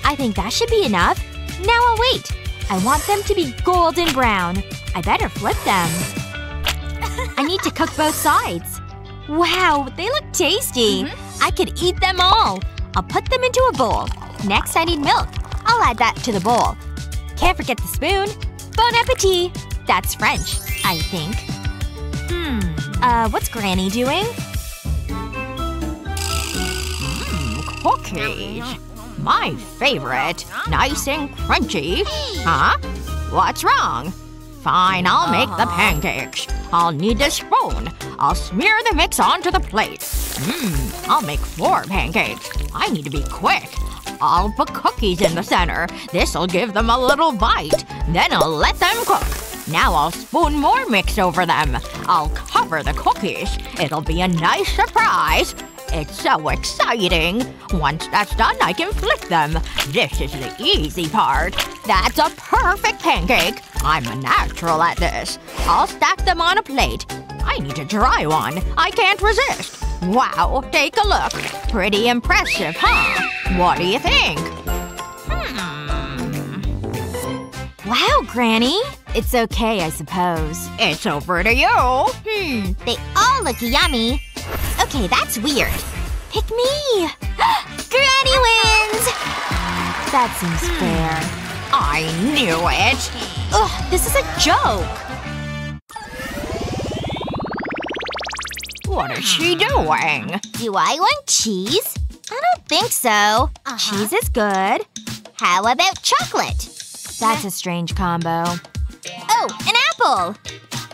I think that should be enough. Now I'll wait. I want them to be golden brown. I better flip them. I need to cook both sides. Wow, they look tasty. Mm-hmm. I could eat them all. I'll put them into a bowl. Next I need milk. I'll add that to the bowl. Can't forget the spoon. Bon appetit! That's French, I think. Hmm. Uh, what's Granny doing? Cookies. My favorite. Nice and crunchy. Huh? What's wrong? Fine, I'll make the pancakes. I'll need a spoon. I'll smear the mix onto the plate. Mmm, I'll make four pancakes. I need to be quick. I'll put cookies in the center. This'll give them a little bite. Then I'll let them cook. Now I'll spoon more mix over them. I'll cover the cookies. It'll be a nice surprise. It's so exciting. Once that's done, I can flip them. This is the easy part. That's a perfect pancake. I'm a natural at this. I'll stack them on a plate. I need to try one. I can't resist. Wow, take a look. Pretty impressive, huh? What do you think? Hmm. Wow, Granny. It's okay, I suppose. It's over to you. Hmm, they all look yummy. Okay, that's weird. Pick me! Granny wins! That seems fair. I knew it. Ugh, this is a joke. What is she doing? Do I want cheese? I don't think so. Cheese is good. How about chocolate? That's a strange combo. Oh, an apple!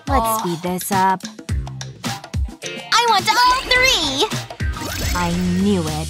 Let's speed this up. I want all three! I knew it.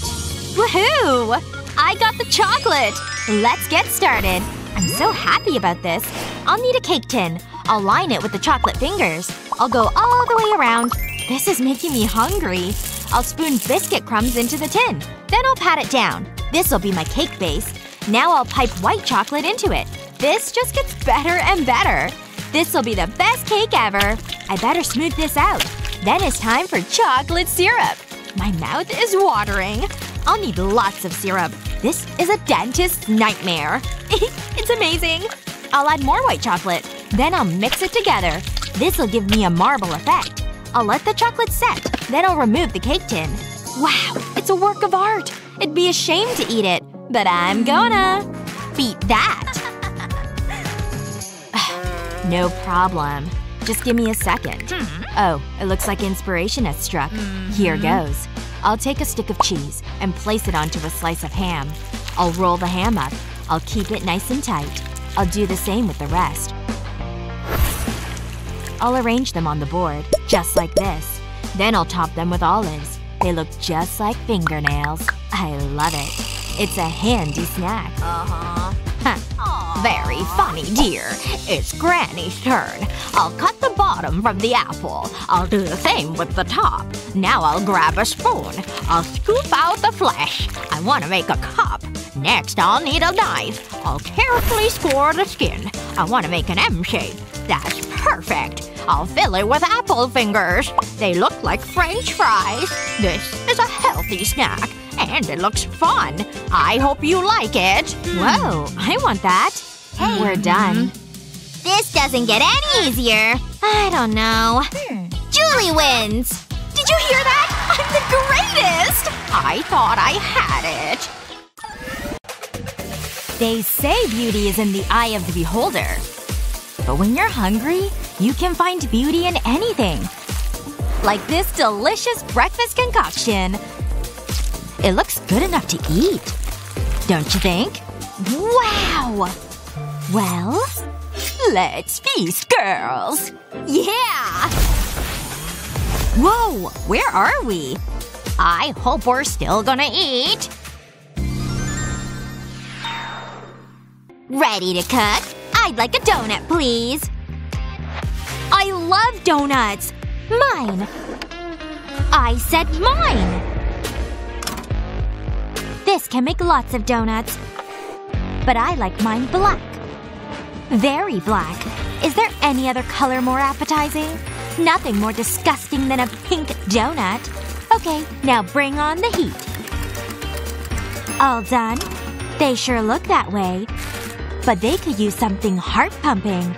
Woohoo! I got the chocolate! Let's get started. I'm so happy about this. I'll need a cake tin. I'll line it with the chocolate fingers. I'll go all the way around. This is making me hungry. I'll spoon biscuit crumbs into the tin. Then I'll pat it down. This'll be my cake base. Now I'll pipe white chocolate into it. This just gets better and better. This'll be the best cake ever. I better smooth this out. Then it's time for chocolate syrup. My mouth is watering. I'll need lots of syrup. This is a dentist's nightmare. it's amazing. I'll add more white chocolate. Then I'll mix it together. This'll give me a marble effect. I'll let the chocolate set. Then I'll remove the cake tin. Wow, it's a work of art. It'd be a shame to eat it. But I'm gonna. Beat that. No problem. Just give me a second. Oh, it looks like inspiration has struck. Here goes. I'll take a stick of cheese and place it onto a slice of ham. I'll roll the ham up. I'll keep it nice and tight. I'll do the same with the rest. I'll arrange them on the board, just like this. Then I'll top them with olives. They look just like fingernails. I love it. It's a handy snack. Uh-huh. Very funny, dear. It's Granny's turn. I'll cut the bottom from the apple. I'll do the same with the top. Now I'll grab a spoon. I'll scoop out the flesh. I want to make a cup. Next I'll need a knife. I'll carefully score the skin. I want to make an M shape. That's perfect. I'll fill it with apple fingers. They look like french fries. This is a healthy snack. And it looks fun. I hope you like it. Whoa, I want that. Hey. We're mm-hmm. done. This doesn't get any easier. I don't know. Hmm. Julie wins! Did you hear that? I'm the greatest! I thought I had it. They say beauty is in the eye of the beholder. But when you're hungry, you can find beauty in anything. Like this delicious breakfast concoction. It looks good enough to eat. Don't you think? Wow! Well, let's feast, girls. Yeah! Whoa! Where are we? I hope we're still gonna eat. Ready to cook? I'd like a donut, please. I love donuts! Mine! I said mine! This can make lots of donuts. But I like mine black. Very black. Is there any other color more appetizing? Nothing more disgusting than a pink donut. Okay, now bring on the heat. All done? They sure look that way. But they could use something heart-pumping.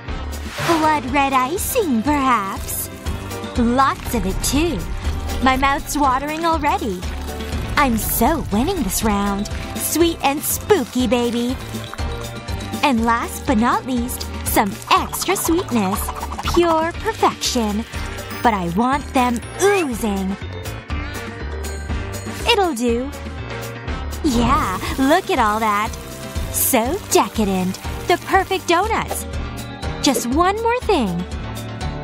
Blood red icing, perhaps. Lots of it, too. My mouth's watering already. I'm so winning this round. Sweet and spooky, baby. And last but not least, some extra sweetness. Pure perfection. But I want them oozing. It'll do. Yeah, look at all that. So decadent. The perfect donuts. Just one more thing.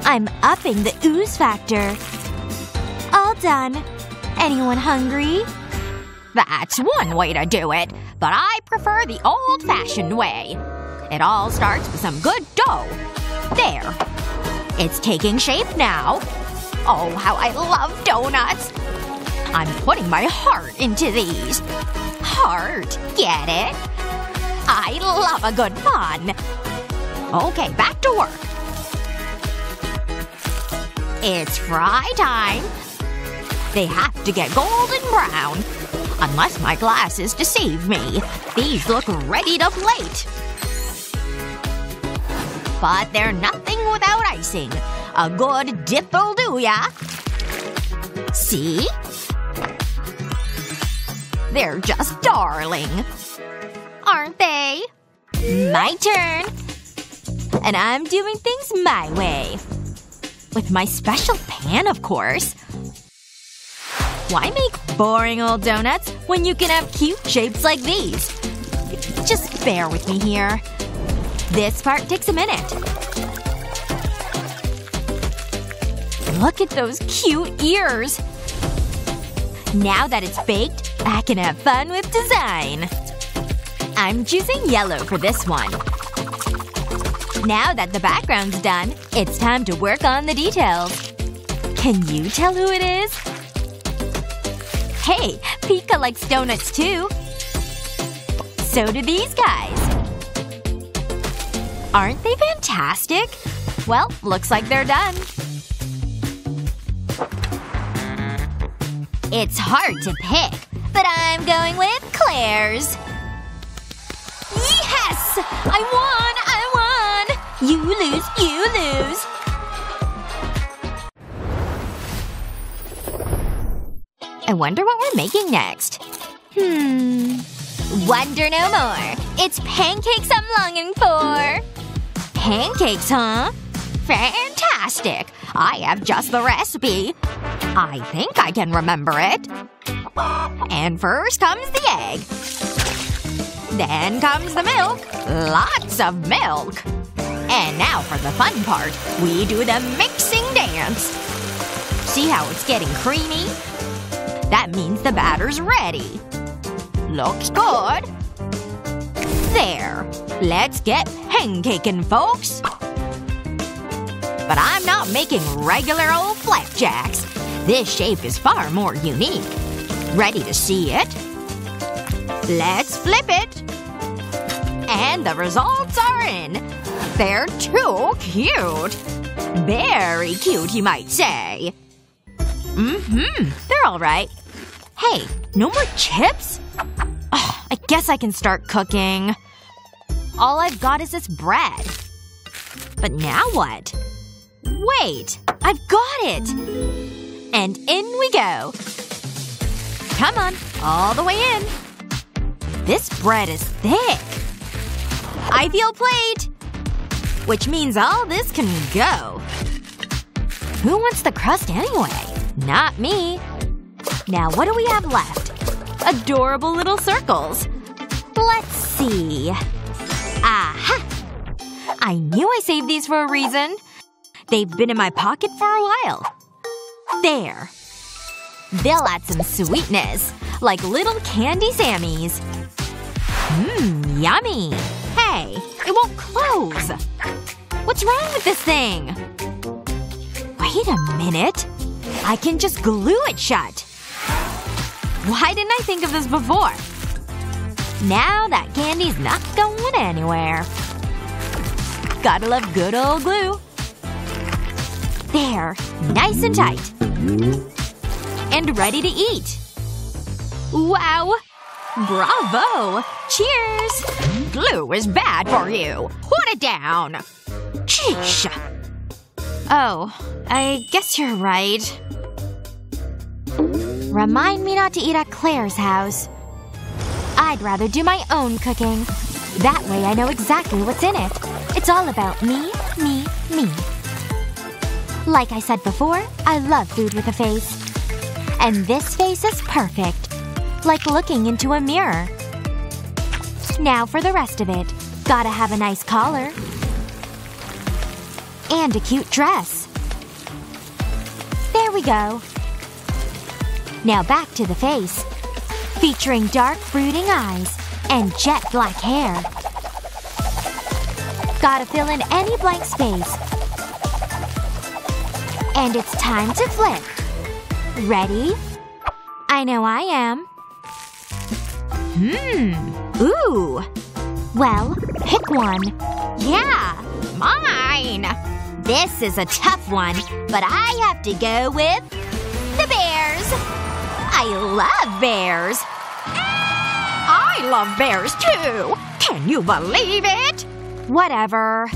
I'm upping the ooze factor. All done. Anyone hungry? That's one way to do it, but I prefer the old-fashioned way. It all starts with some good dough. There. It's taking shape now. Oh, how I love donuts. I'm putting my heart into these. Heart, get it? I love a good pun. Okay, back to work. It's fry time. They have to get golden brown. Unless my glasses deceive me. These look ready to plate. But they're nothing without icing. A good dip'll do ya. See? They're just darling. Aren't they? My turn. And I'm doing things my way. With my special pan, of course. Why make boring old donuts when you can have cute shapes like these? Just bear with me here. This part takes a minute. Look at those cute ears! Now that it's baked, I can have fun with design. I'm choosing yellow for this one. Now that the background's done, it's time to work on the details. Can you tell who it is? Hey, Pika likes donuts too. So do these guys. Aren't they fantastic? Well, looks like they're done. It's hard to pick, but I'm going with Claire's. Yes! I won! I won! You lose, you lose. I wonder what we're making next. Hmm. Wonder no more. It's pancakes I'm longing for. Pancakes, huh? Fantastic. I have just the recipe. I think I can remember it. And first comes the egg. Then comes the milk. Lots of milk. And now for the fun part. We do the mixing dance. See how it's getting creamy? That means the batter's ready. Looks good. There. Let's get pancaking, folks. But I'm not making regular old flapjacks. This shape is far more unique. Ready to see it? Let's flip it. And the results are in. They're too cute. Very cute, you might say. Mm-hmm. They're alright. Hey, no more chips? Ugh, I guess I can start cooking. All I've got is this bread. But now what? Wait! I've got it! And in we go. Come on. All the way in. This bread is thick. Ideal plate! Which means all this can go. Who wants the crust anyway? Not me. Now what do we have left? Adorable little circles. Let's see. Aha! I knew I saved these for a reason. They've been in my pocket for a while. There. They'll add some sweetness. Like little candy sammies. Mmm, yummy. Hey, it won't close. What's wrong with this thing? Wait a minute. I can just glue it shut. Why didn't I think of this before? Now that candy's not going anywhere. Gotta love good old glue. There. Nice and tight. And ready to eat. Wow. Bravo! Cheers! Glue is bad for you. Put it down. Sheesh. Oh. I guess you're right. Remind me not to eat at Claire's house. I'd rather do my own cooking. That way I know exactly what's in it. It's all about me, me, me. Like I said before, I love food with a face. And this face is perfect. Like looking into a mirror. Now for the rest of it. Gotta have a nice collar. And a cute dress. There we go. Now back to the face. Featuring dark brooding eyes and jet black hair. Gotta fill in any blank space. And it's time to flip. Ready? I know I am. Hmm. Ooh. Well, pick one. Yeah, mine. This is a tough one, but I have to go with the bears. I love bears. I love bears too. Can you believe it? Whatever.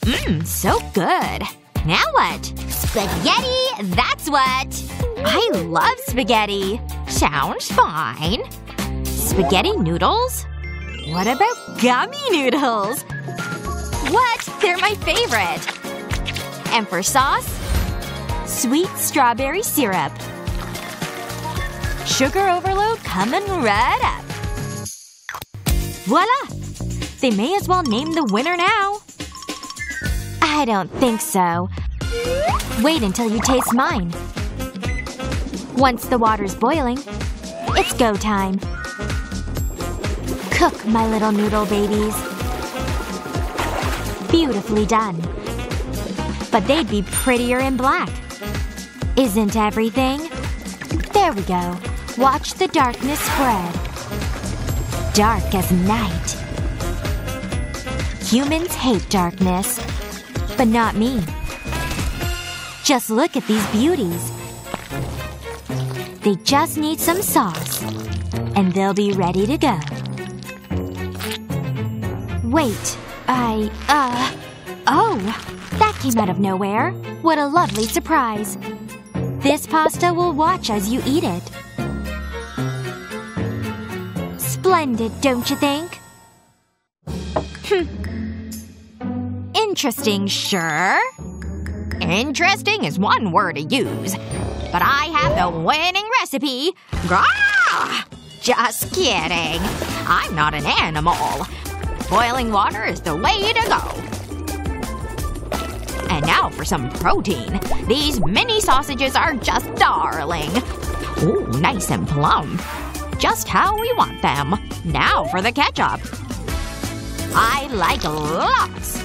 Mmm, so good. Now what? Spaghetti, that's what. I love spaghetti. Sounds fine. Spaghetti noodles? What about gummy noodles? What? They're my favorite. And for sauce? Sweet strawberry syrup. Sugar overload coming right up. Voila! They may as well name the winner now. I don't think so. Wait until you taste mine. Once the water's boiling, it's go time. Cook, my little noodle babies. Beautifully done. But they'd be prettier in black. Isn't everything? There we go. Watch the darkness spread. Dark as night. Humans hate darkness. But not me. Just look at these beauties. They just need some sauce. And they'll be ready to go. Wait. I, uh… Oh! That came out of nowhere. What a lovely surprise. This pasta will watch as you eat it. Splendid, don't you think? Interesting, sure. Interesting is one word to use. But I have the winning recipe. Grah! Just kidding. I'm not an animal. Boiling water is the way to go. And now for some protein. These mini sausages are just darling. Ooh, nice and plump. Just how we want them. Now for the ketchup. I like lots.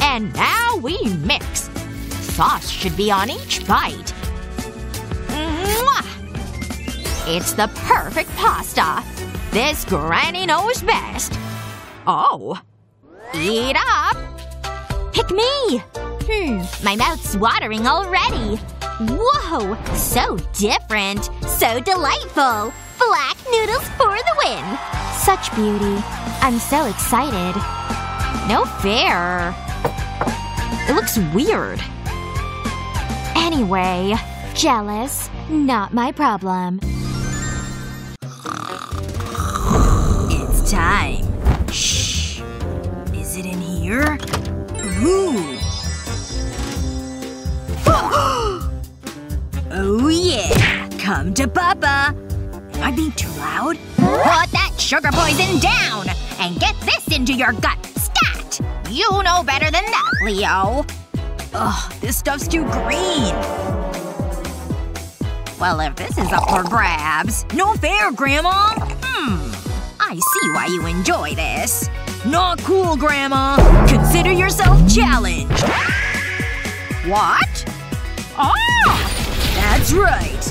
And now we mix. Sauce should be on each bite. Mwah! It's the perfect pasta. This granny knows best. Oh. Eat up. Pick me! Hmm, my mouth's watering already. Whoa! So different. So delightful. Black noodles for the win. Such beauty. I'm so excited. No fair. It looks weird. Anyway, jealous. Not my problem. Time. Shh. Is it in here? Ooh. oh yeah. Come to Papa. Am I being too loud? Put that sugar poison down! And get this into your gut! Stat! You know better than that, Leo. Ugh, this stuff's too green. Well, if this is up for grabs… No fair, Grandma! Hmm. I see why you enjoy this. Not cool, Grandma! Consider yourself challenged! What? Ah! That's right!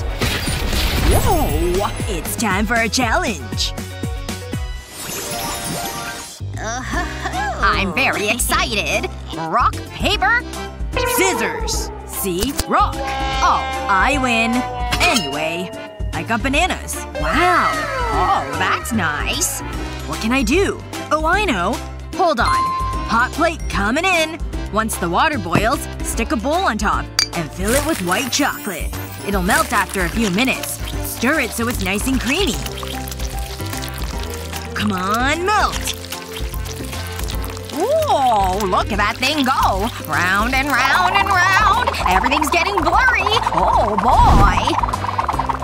Whoa! It's time for a challenge! I'm very excited. Rock, paper, Scissors! See? Rock! Oh, I win. Anyway, I got bananas. Wow. Oh, that's nice. What can I do? Oh, I know. Hold on. Hot plate coming in. Once the water boils, stick a bowl on top. And fill it with white chocolate. It'll melt after a few minutes. Stir it so it's nice and creamy. Come on, melt! Whoa, look at that thing go. Round and round and round. Everything's getting blurry. Oh boy.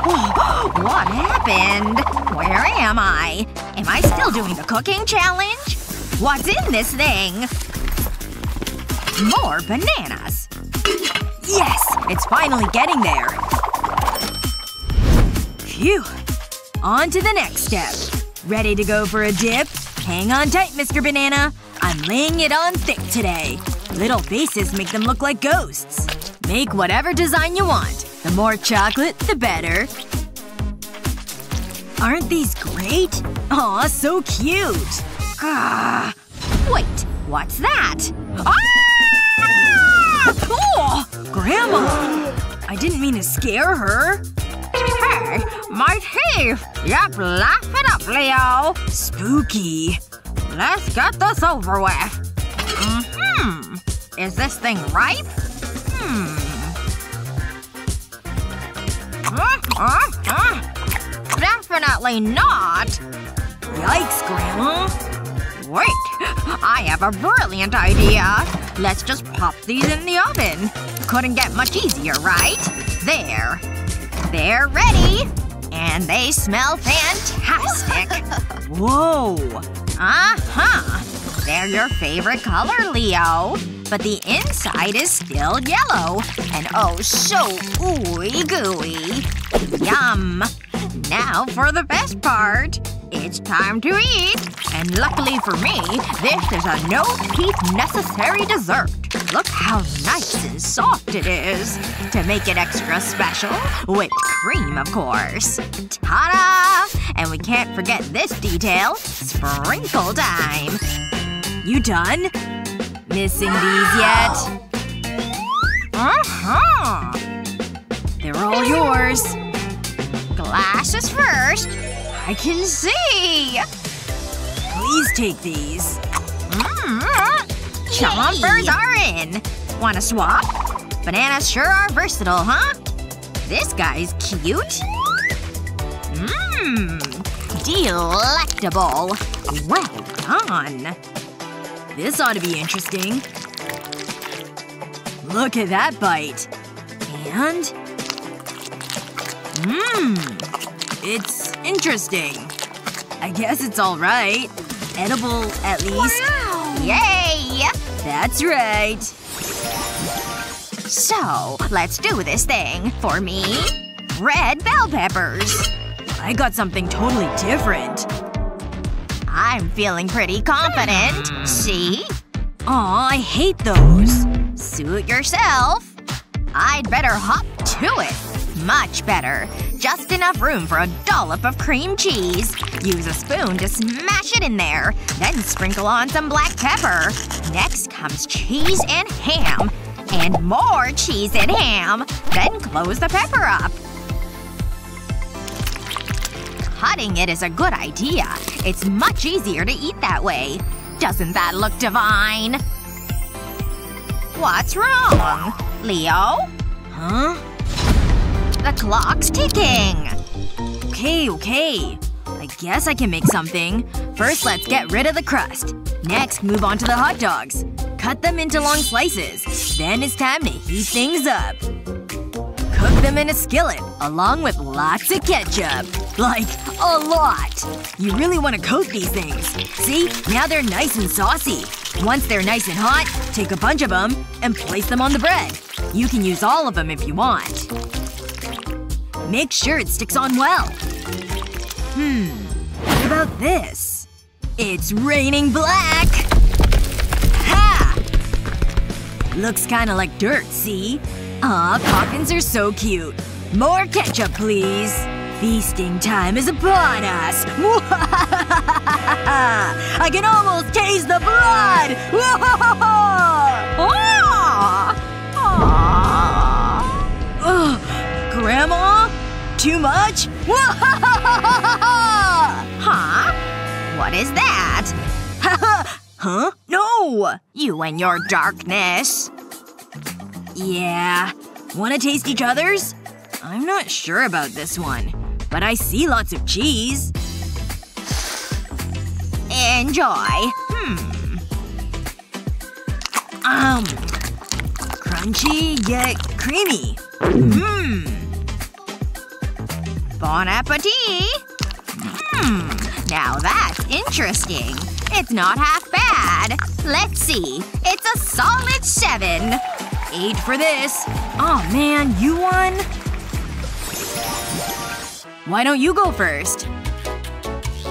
What happened? Where am I? Am I still doing the cooking challenge? What's in this thing? More bananas. Yes! It's finally getting there. Phew. On to the next step. Ready to go for a dip? Hang on tight, Mr. Banana. I'm laying it on thick today. Little faces make them look like ghosts. Make whatever design you want. The more chocolate, the better. Aren't these great? Aw, so cute. Ah. Wait, what's that? Ah! Oh! Grandma! I didn't mean to scare her. Hey, my teeth! Yep, laugh it up, Leo. Spooky. Let's get this over with. Mm-hmm. Is this thing ripe? Hmm. Uh, uh, uh. That definitely not! Yikes, Grandma. Wait, I have a brilliant idea. Let's just pop these in the oven. Couldn't get much easier, right? There. They're ready! And they smell fantastic. Whoa. Uh-huh. They're your favorite color, Leo. But the inside is still yellow. And oh so ooey gooey. Yum. Now for the best part. It's time to eat. And luckily for me, this is a no-teeth necessary dessert. Look how nice and soft it is. To make it extra special, whipped cream, of course. Ta-da! And we can't forget this detail. Sprinkle time. You done? Missing these yet? Uh-huh. They're all yours. Glasses first. I can see. Please take these. Mm. Chompers are in. Wanna swap? Bananas sure are versatile, huh? This guy's cute. Mmm. Delectable. Well done. This ought to be interesting. Look at that bite. And? Mmm. It's interesting. I guess it's alright. Edible, at least. Yay! That's right. So, let's do this thing. For me, red bell peppers. I got something totally different. I'm feeling pretty confident. See? Aw, I hate those. Suit yourself. I'd better hop to it. Much better. Just enough room for a dollop of cream cheese. Use a spoon to smash it in there. Then sprinkle on some black pepper. Next comes cheese and ham. And more cheese and ham. Then close the pepper up. Cutting it is a good idea. It's much easier to eat that way. Doesn't that look divine? What's wrong? Leo? Huh? The clock's ticking. Okay, okay. I guess I can make something. First let's get rid of the crust. Next, move on to the hot dogs. Cut them into long slices. Then it's time to heat things up. Cook them in a skillet, along with lots of ketchup. Like, a lot. You really want to coat these things. See? Now they're nice and saucy. Once they're nice and hot, take a bunch of them and place them on the bread. You can use all of them if you want. Make sure it sticks on well. Hmm. What about this? It's raining black! Ha! Looks kinda like dirt, see? Aw, coffins are so cute. More ketchup, please. Feasting time is upon us! I can almost taste the blood! Grandma? Too much? Huh? What is that? huh? No! You and your darkness. Yeah. Wanna taste each other's? I'm not sure about this one. But I see lots of cheese. Enjoy. Hmm. Um. Crunchy, yet creamy. Mmm. Bon appetit! Hmm. Now that's interesting. It's not half bad. Let's see. It's a solid seven. Eight for this. oh, man, you won? Why don't you go first?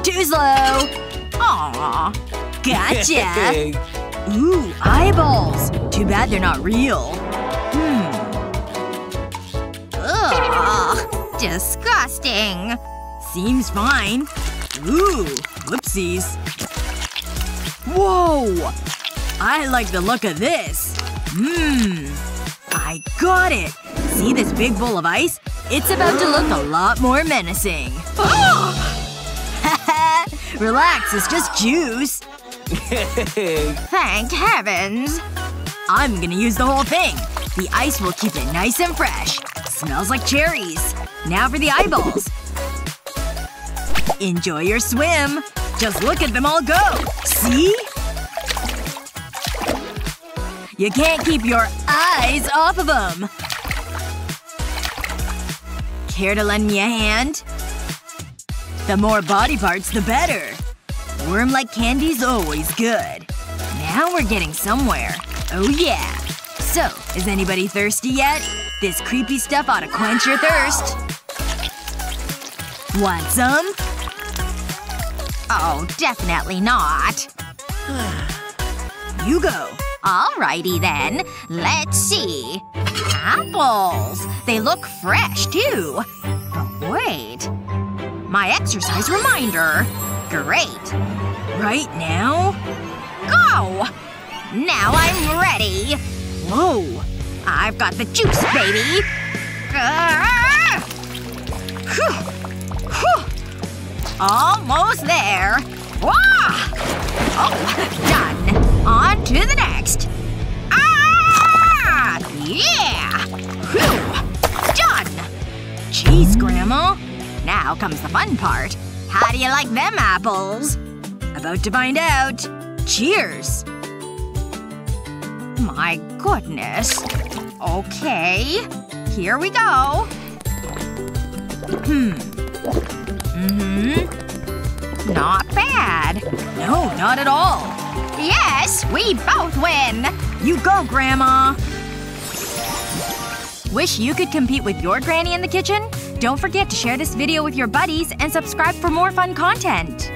Too slow! Aw. Gotcha! Ooh, eyeballs! Too bad they're not real. Hmm. Ugh. Disgusting. Seems fine. Ooh, whoopsies. Whoa! I like the look of this. Mmm. I got it! See this big bowl of ice? It's about to look a lot more menacing. Haha! Relax, it's just juice. Thank heavens. I'm gonna use the whole thing. The ice will keep it nice and fresh. Smells like cherries. Now for the eyeballs. Enjoy your swim. Just look at them all go. See? You can't keep your eyes off of them. Care to lend me a hand? The more body parts, the better. Worm-like candy's always good. Now we're getting somewhere. Oh yeah. So, is anybody thirsty yet? This creepy stuff ought to quench your thirst. Want some? Oh, definitely not. You go. Alrighty then. Let's see. Apples. They look fresh, too. But wait. My exercise reminder. Great. Right now? Go! Now I'm ready. Whoa. I've got the juice, baby. Almost there. Wah! Oh, done. On to the next. Ah! Yeah! Phew. Done! Jeez, Grandma. Now comes the fun part. How do you like them apples? About to find out. Cheers. My goodness. Okay. Here we go. Hmm. Mm-hmm. Not bad. No, not at all. Yes, we both win! You go, Grandma! Wish you could compete with your granny in the kitchen? Don't forget to share this video with your buddies and subscribe for more fun content!